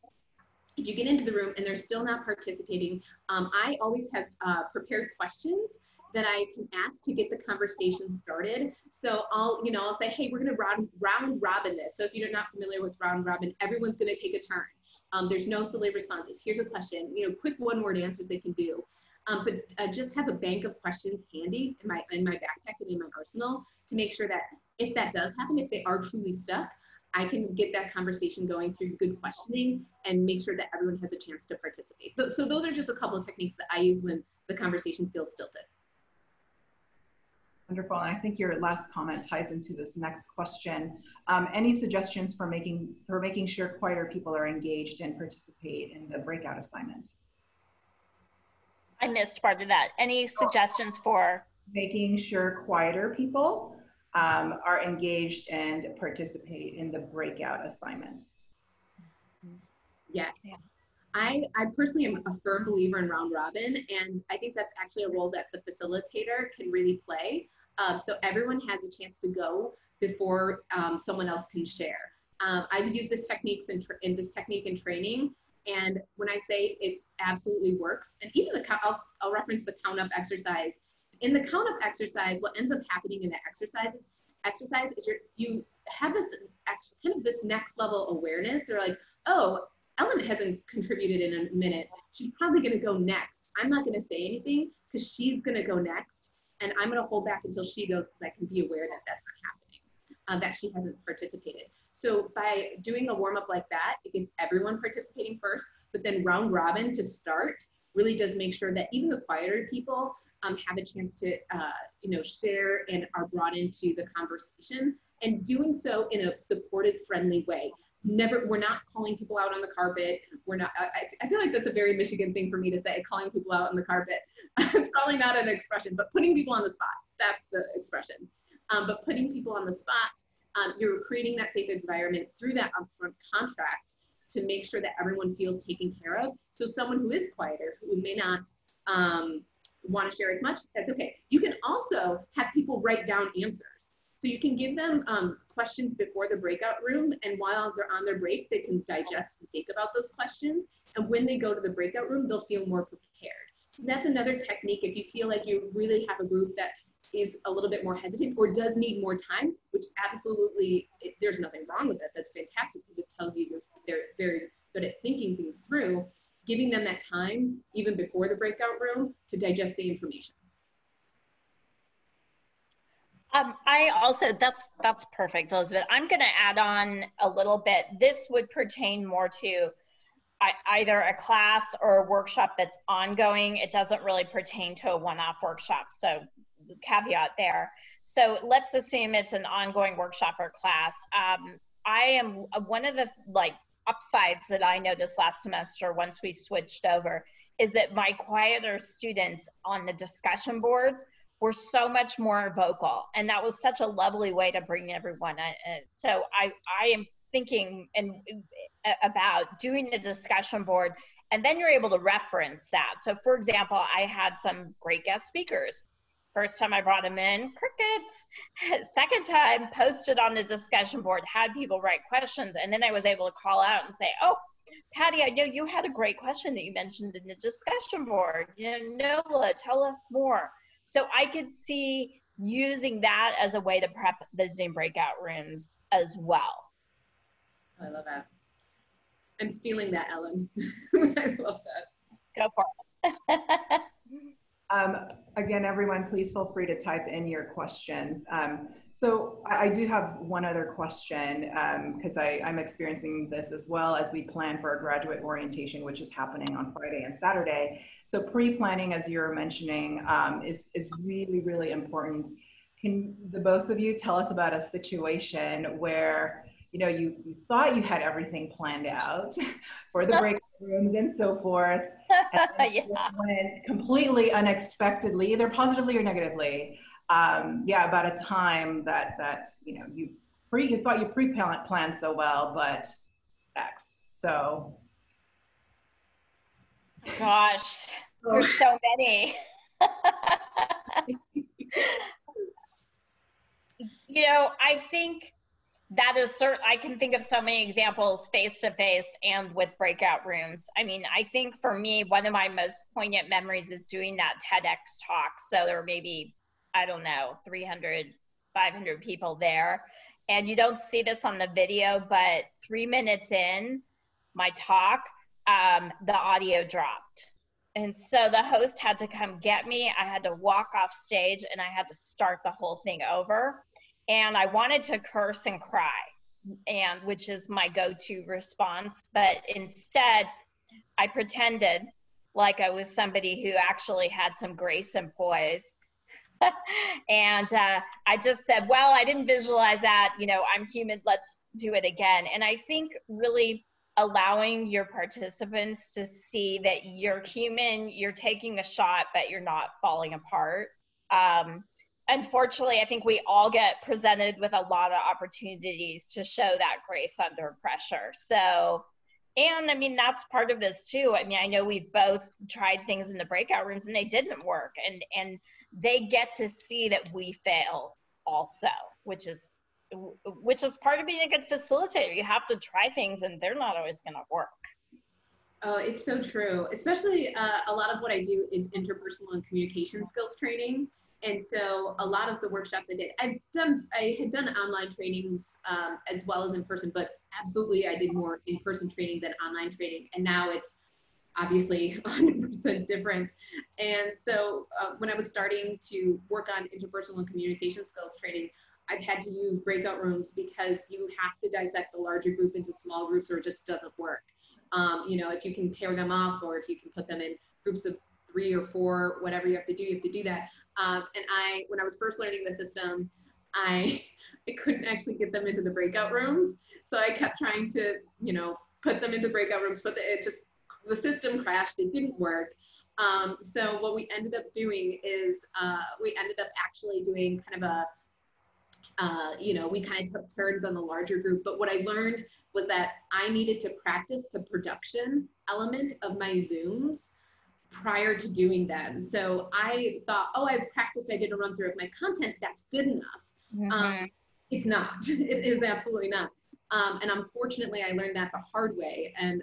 B: if you get into the room and they're still not participating, um, I always have uh, prepared questions that I can ask to get the conversation started. So I'll, you know, I'll say, hey, we're gonna round, round robin this. So if you're not familiar with round robin, everyone's gonna take a turn. Um, there's no silly responses. Here's a question, you know, quick one word answers they can do. Um, but uh, just have a bank of questions handy in my, in my backpack and in my arsenal to make sure that if that does happen, if they are truly stuck, I can get that conversation going through good questioning and make sure that everyone has a chance to participate. So, so those are just a couple of techniques that I use when the conversation feels stilted.
A: Wonderful. And I think your last comment ties into this next question. Um, any suggestions for making for making sure quieter people are engaged and participate in the breakout assignment?
C: I missed part of that. Any suggestions for
A: making sure quieter people um, are engaged and participate in the breakout assignment?
B: Yes. Yeah. I, I personally am a firm believer in round robin, and I think that's actually a role that the facilitator can really play. Um, so everyone has a chance to go before um, someone else can share. Um, I've used this techniques in, in, this technique in training, and when I say it absolutely works, and even the I'll, I'll reference the count up exercise. In the count up exercise, what ends up happening in the exercises exercise is you you have this kind of this next level awareness. They're like, oh, Ellen hasn't contributed in a minute. She's probably going to go next. I'm not going to say anything because she's going to go next. And I'm going to hold back until she goes because I can be aware that that's not happening, uh, that she hasn't participated. So by doing a warm up like that, it gets everyone participating first, but then round robin to start really does make sure that even the quieter people um, have a chance to, uh, you know, share and are brought into the conversation and doing so in a supportive, friendly way. Never we're not calling people out on the carpet. We're not I, I feel like that's a very michigan thing for me to say calling people out on the carpet. (laughs) It's probably not an expression but putting people on the spot. That's the expression. Um, but putting people on the spot um, you're creating that safe environment through that upfront contract to make sure that everyone feels taken care of so someone who is quieter who may not um, want to share as much that's okay you can also have people write down answers so you can give them um, questions before the breakout room, and while they're on their break, they can digest and think about those questions. And when they go to the breakout room, they'll feel more prepared. So that's another technique. If you feel like you really have a group that is a little bit more hesitant or does need more time, which absolutely, it, there's nothing wrong with that. That's fantastic because it tells you they're very good at thinking things through. Giving them that time, even before the breakout room, to digest the information.
C: Um, I also that's that's perfect, Elizabeth. I'm going to add on a little bit. This would pertain more to I, either a class or a workshop that's ongoing. It doesn't really pertain to a one-off workshop. So caveat there. So let's assume it's an ongoing workshop or class. Um, I am uh, one of the like upsides that I noticed last semester once we switched over is that my quieter students on the discussion boards were so much more vocal and that was such a lovely way to bring everyone in so i i am thinking and uh, about doing a discussion board and then you're able to reference that so for example i had some great guest speakers first time i brought them in crickets (laughs) second time posted on the discussion board had people write questions and then i was able to call out and say oh Patty, I know you had a great question that you mentioned in the discussion board. You know, Nola, tell us more. So I could see using that as a way to prep the Zoom breakout rooms as well.
B: I love that. I'm stealing that, Ellen. (laughs) I love that.
C: Go for it. (laughs)
A: Um, again, everyone, please feel free to type in your questions. Um, so I, I, do have one other question because um, I'm experiencing this as well as we plan for our graduate orientation, which is happening on Friday and Saturday. So pre-planning, as you're mentioning, um, is, is really, really important. Can the both of you tell us about a situation where you know you, you thought you had everything planned out (laughs) for the break rooms and so forth (laughs) yeah. went completely unexpectedly either positively or negatively. Um, yeah about a time that that you know you pre you thought you pre-planned so well but x. So.
C: Gosh there's so many. (laughs) You know i think that is certain i can think of so many examples face to face and with breakout rooms. I mean i think for me one of my most poignant memories is doing that tedx talk. So there were maybe i don't know 300 500 people there. And you don't see this on the video but three minutes in my talk um, the audio dropped. And so the host had to come get me. I had to walk off stage and i had to start the whole thing over and I wanted to curse and cry, and which is my go-to response. But instead, I pretended like I was somebody who actually had some grace and poise. (laughs) and uh, I just said, well, I didn't visualize that. You know, I'm human. Let's do it again. And I think really allowing your participants to see that you're human, you're taking a shot, but you're not falling apart. Um, unfortunately, I think we all get presented with a lot of opportunities to show that grace under pressure. So, and I mean, that's part of this too. I mean, I know we've both tried things in the breakout rooms and they didn't work and, and they get to see that we fail also, which is, which is part of being a good facilitator. You have to try things and they're not always going to work.
B: Oh, it's so true. Especially uh, a lot of what I do is interpersonal and communication skills training. And so a lot of the workshops I did, I've done, I had done online trainings um, as well as in person, but absolutely I did more in person training than online training. And now it's obviously (laughs) 100% different. And so uh, when I was starting to work on interpersonal and communication skills training, I've had to use breakout rooms because you have to dissect the larger group into small groups or it just doesn't work. Um, you know, if you can pair them up or if you can put them in groups of three or four, whatever you have to do, you have to do that. Um, and I, when I was first learning the system, I, (laughs) I couldn't actually get them into the breakout rooms. So I kept trying to, you know, put them into breakout rooms, but it just the system crashed, it didn't work. Um, so what we ended up doing is uh, we ended up actually doing kind of a, uh, you know, we kind of took turns on the larger group. But what I learned was that I needed to practice the production element of my Zooms prior to doing them. So I thought, oh, I practiced, I did a run through of my content, that's good enough. Mm-hmm. Um, it's not, (laughs) it is absolutely not. Um, and unfortunately, I learned that the hard way. And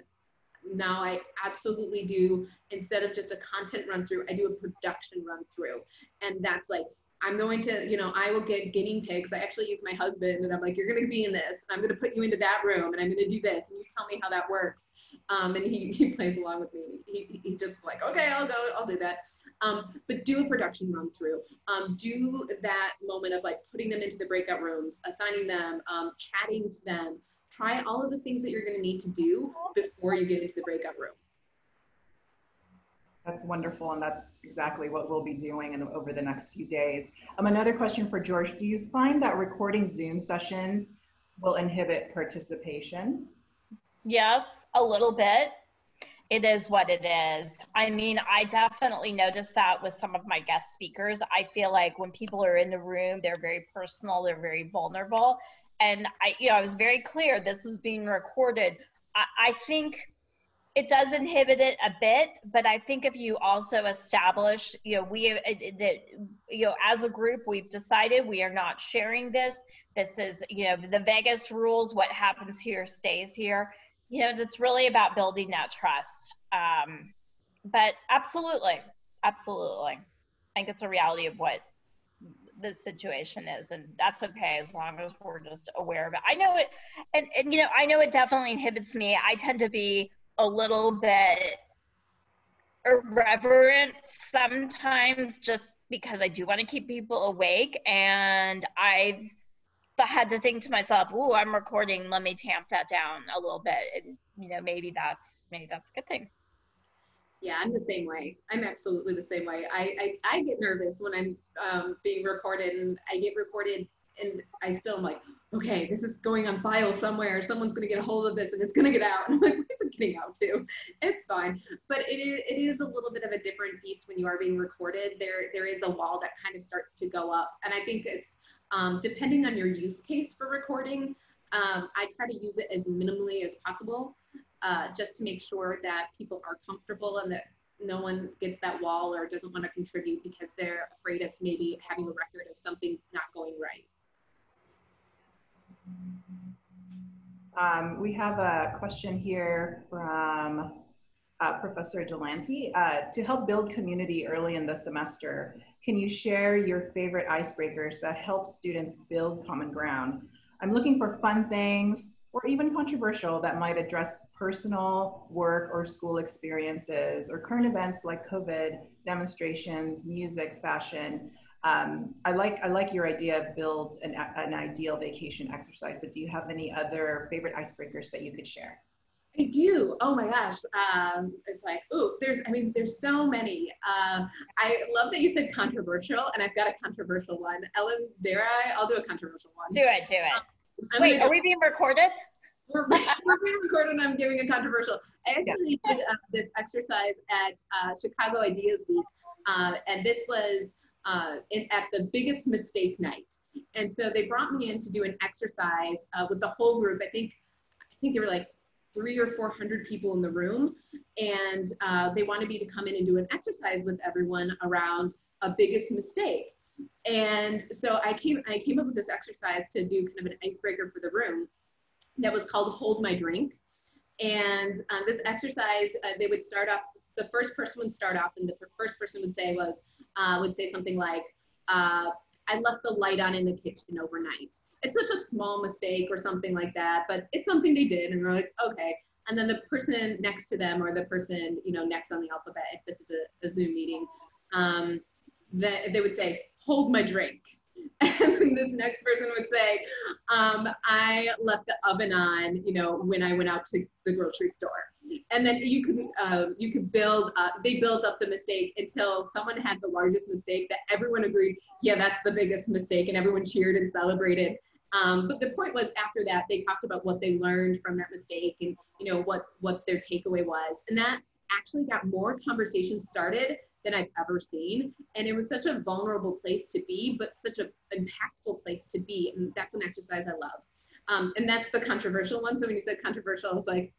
B: now I absolutely do, instead of just a content run through, I do a production run through. And that's like, I'm going to, you know, I will get guinea pigs. I actually use my husband and I'm like, you're going to be in this. I'm going to put you into that room and I'm going to do this. And you tell me how that works. Um, and he, (laughs) he plays along with me. He, he just like, okay, I'll go, I'll do that. Um, but do a production run through. Um, do that moment of like putting them into the breakout rooms, assigning them, um, chatting to them, try all of the things that you're going to need to do before you get into the breakout room.
A: That's wonderful, and that's exactly what we'll be doing in, over the next few days. Um, another question for George: Do you find that recording Zoom sessions will inhibit participation?
C: Yes, a little bit. It is what it is. I mean, I definitely noticed that with some of my guest speakers. I feel like when people are in the room, they're very personal, they're very vulnerable, and I, you know, I was very clear this is being recorded. I, I think it does inhibit it a bit, but I think if you also establish, you know, we that you know, as a group, we've decided we are not sharing this. This is, you know, the Vegas rules. What happens here stays here. You know, it's really about building that trust. Um, but absolutely, absolutely, I think it's a reality of what the situation is and that's okay as long as we're just aware of it. I know it and, and you know i know it definitely inhibits me. I tend to be a little bit irreverent sometimes just because i do want to keep people awake and i've had to think to myself oh i'm recording let me tamp that down a little bit and you know maybe that's maybe that's a good thing
B: yeah, I'm the same way. I'm absolutely the same way. I, I, I get nervous when I'm um, being recorded and I get recorded and I still am like, okay, this is going on file somewhere. Someone's going to get a hold of this and it's going to get out. And (laughs) I'm like, where's it getting out to? It's fine. But it is, it is a little bit of a different beast when you are being recorded. There, there is a wall that kind of starts to go up. And I think it's um, depending on your use case for recording, um, I try to use it as minimally as possible uh, just to make sure that people are comfortable and that no one gets that wall or doesn't want to contribute because they're afraid of maybe having a record of something not going right.
A: Um, we have a question here from uh, Professor Delante. Uh, to help build community early in the semester, can you share your favorite icebreakers that help students build common ground? I'm looking for fun things or even controversial that might address personal, work, or school experiences, or current events like COVID, demonstrations, music, fashion. Um, I like I like your idea of build an, an ideal vacation exercise, but do you have any other favorite icebreakers that you could share?
B: I do. Oh my gosh. Um, it's like, oh, there's, I mean, there's so many. Um, I love that you said controversial, and I've got a controversial one. Ellen, dare I? I'll do a controversial one.
C: Do it, do it. Um, Wait, are we being recorded?
B: we're, we're being recorded and I'm giving a controversial. I actually yeah. did uh, this exercise at uh, Chicago Ideas Week, uh, and this was uh, in, at the biggest mistake night. And so they brought me in to do an exercise uh, with the whole group. I think I think there were like three or four hundred people in the room, and uh, they wanted me to come in and do an exercise with everyone around a biggest mistake. And so I came I came up with this exercise to do kind of an icebreaker for the room that was called Hold My Drink. And um, this exercise, uh, they would start off, the first person would start off, and the first person would say was, uh, would say something like, uh, I left the light on in the kitchen overnight. It's such a small mistake or something like that, but it's something they did, and they're like, okay. And then the person next to them, or the person you know next on the alphabet, if this is a, a Zoom meeting, um, that they would say, "Hold my drink," (laughs) and this next person would say, um, "I left the oven on, you know, when I went out to the grocery store." and then you could uh, you could build up they built up the mistake until someone had the largest mistake that everyone agreed yeah that's the biggest mistake and everyone cheered and celebrated um, but the point was after that they talked about what they learned from that mistake and you know what what their takeaway was and that actually got more conversations started than I've ever seen. And it was such a vulnerable place to be, but such an impactful place to be. And that's an exercise I love. Um, and that's the controversial one. So when you said controversial, I was like,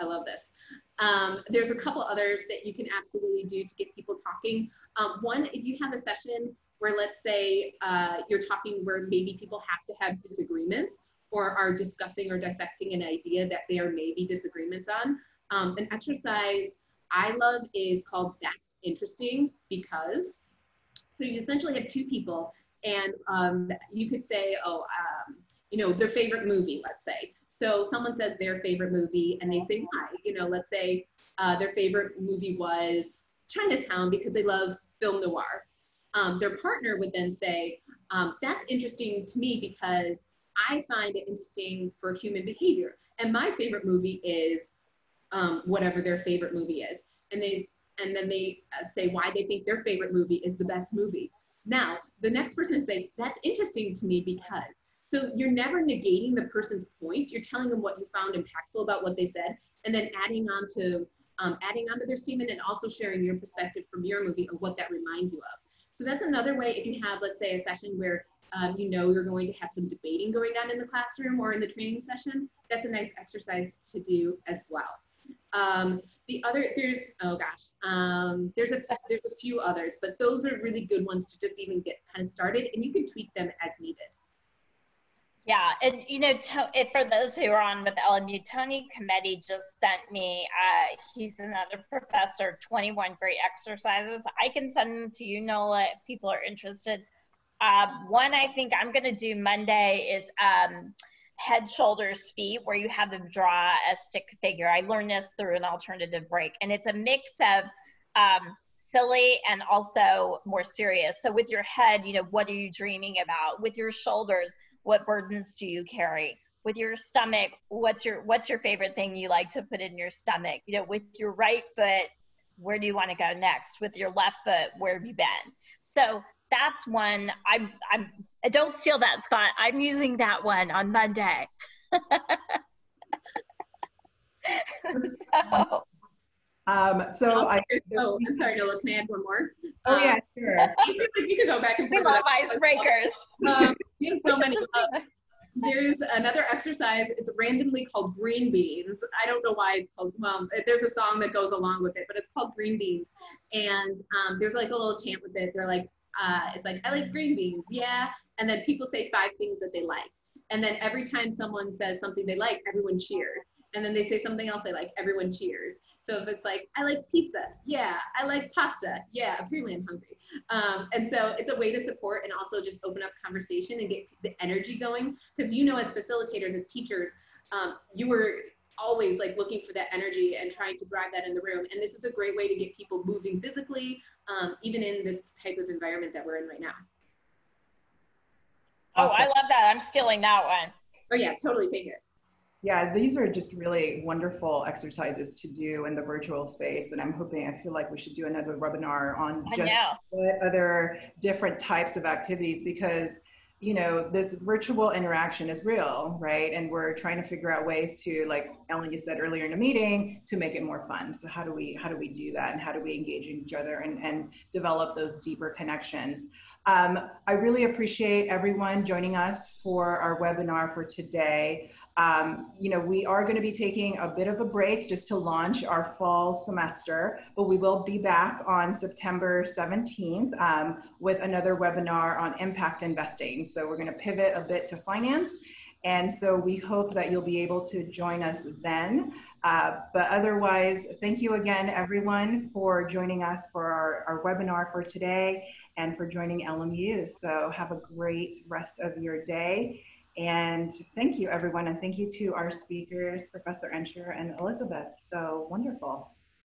B: I love this. Um, there's a couple others that you can absolutely do to get people talking. Um, one, if you have a session where let's say uh, you're talking where maybe people have to have disagreements or are discussing or dissecting an idea that there may be disagreements on, um, an exercise I love is called That's Interesting because. So you essentially have two people and um, you could say, oh, um, you know, their favorite movie, let's say. So someone says their favorite movie and they say why. You know, let's say uh, their favorite movie was Chinatown because they love film noir. Um, their partner would then say, um, that's interesting to me because I find it interesting for human behavior. And my favorite movie is um, whatever their favorite movie is. And they and then they uh, say why they think their favorite movie is the best movie. Now, the next person is saying, that's interesting to me because so you're never negating the person's point. You're telling them what you found impactful about what they said, and then adding on to um, adding onto their statement and also sharing your perspective from your movie or what that reminds you of. So that's another way if you have, let's say, a session where um, you know you're going to have some debating going on in the classroom or in the training session, that's a nice exercise to do as well. Um, the other, there's, oh gosh, um, there's, a, there's a few others, but those are really good ones to just even get kind of started and you can tweak them as needed.
C: Yeah, and you know, to, for those who are on with LMU, Tony Cometti just sent me. Uh, he's another professor. Twenty-one great exercises. I can send them to you, Nola, if people are interested. Uh, one I think I'm going to do Monday is um, head, shoulders, feet, where you have them draw a stick figure. I learned this through an alternative break, and it's a mix of um, silly and also more serious. So with your head, you know, what are you dreaming about? With your shoulders what burdens do you carry with your stomach what's your what's your favorite thing you like to put in your stomach you know with your right foot where do you want to go next with your left foot where have you been so that's one i'm i'm don't steal that scott i'm using that one on monday (laughs)
A: so um, so I.
B: Oh, I'm sorry, Nola. Can I add one more?
A: Oh um, yeah, sure. (laughs)
B: you could go back and
C: we love icebreakers.
B: Um, we have so many. Uh, there's another exercise. It's randomly called green beans. I don't know why it's called. Well, there's a song that goes along with it, but it's called green beans. And um, there's like a little chant with it. They're like, uh, it's like I like green beans, yeah. And then people say five things that they like. And then every time someone says something they like, everyone cheers. And then they say something else they like, everyone cheers. So if it's like, I like pizza, yeah, I like pasta, yeah, apparently I'm hungry. Um, and so it's a way to support and also just open up conversation and get the energy going. Because you know, as facilitators, as teachers, um, you were always like looking for that energy and trying to drive that in the room. And this is a great way to get people moving physically, um, even in this type of environment that we're in right now.
C: Oh, I love that. I'm stealing that one.
B: Oh yeah, totally take it.
A: Yeah, these are just really wonderful exercises to do in the virtual space. And I'm hoping, I feel like we should do another webinar on just what other different types of activities because you know this virtual interaction is real right? And we're trying to figure out ways to like ellen you said earlier in the meeting to make it more fun. So how do we how do we do that? And how do we engage each other and, and develop those deeper connections um, i really appreciate everyone joining us for our webinar for today um, you know, we are going to be taking a bit of a break just to launch our fall semester, but we will be back on September 17th um, with another webinar on impact investing. So we're going to pivot a bit to finance And so we hope that you'll be able to join us then. Uh, but otherwise, thank you again, everyone, for joining us for our, our webinar for today and for joining LMU. So have a great rest of your day. And thank you, everyone. And thank you to our speakers, Professor Ensher and Elizabeth. So wonderful.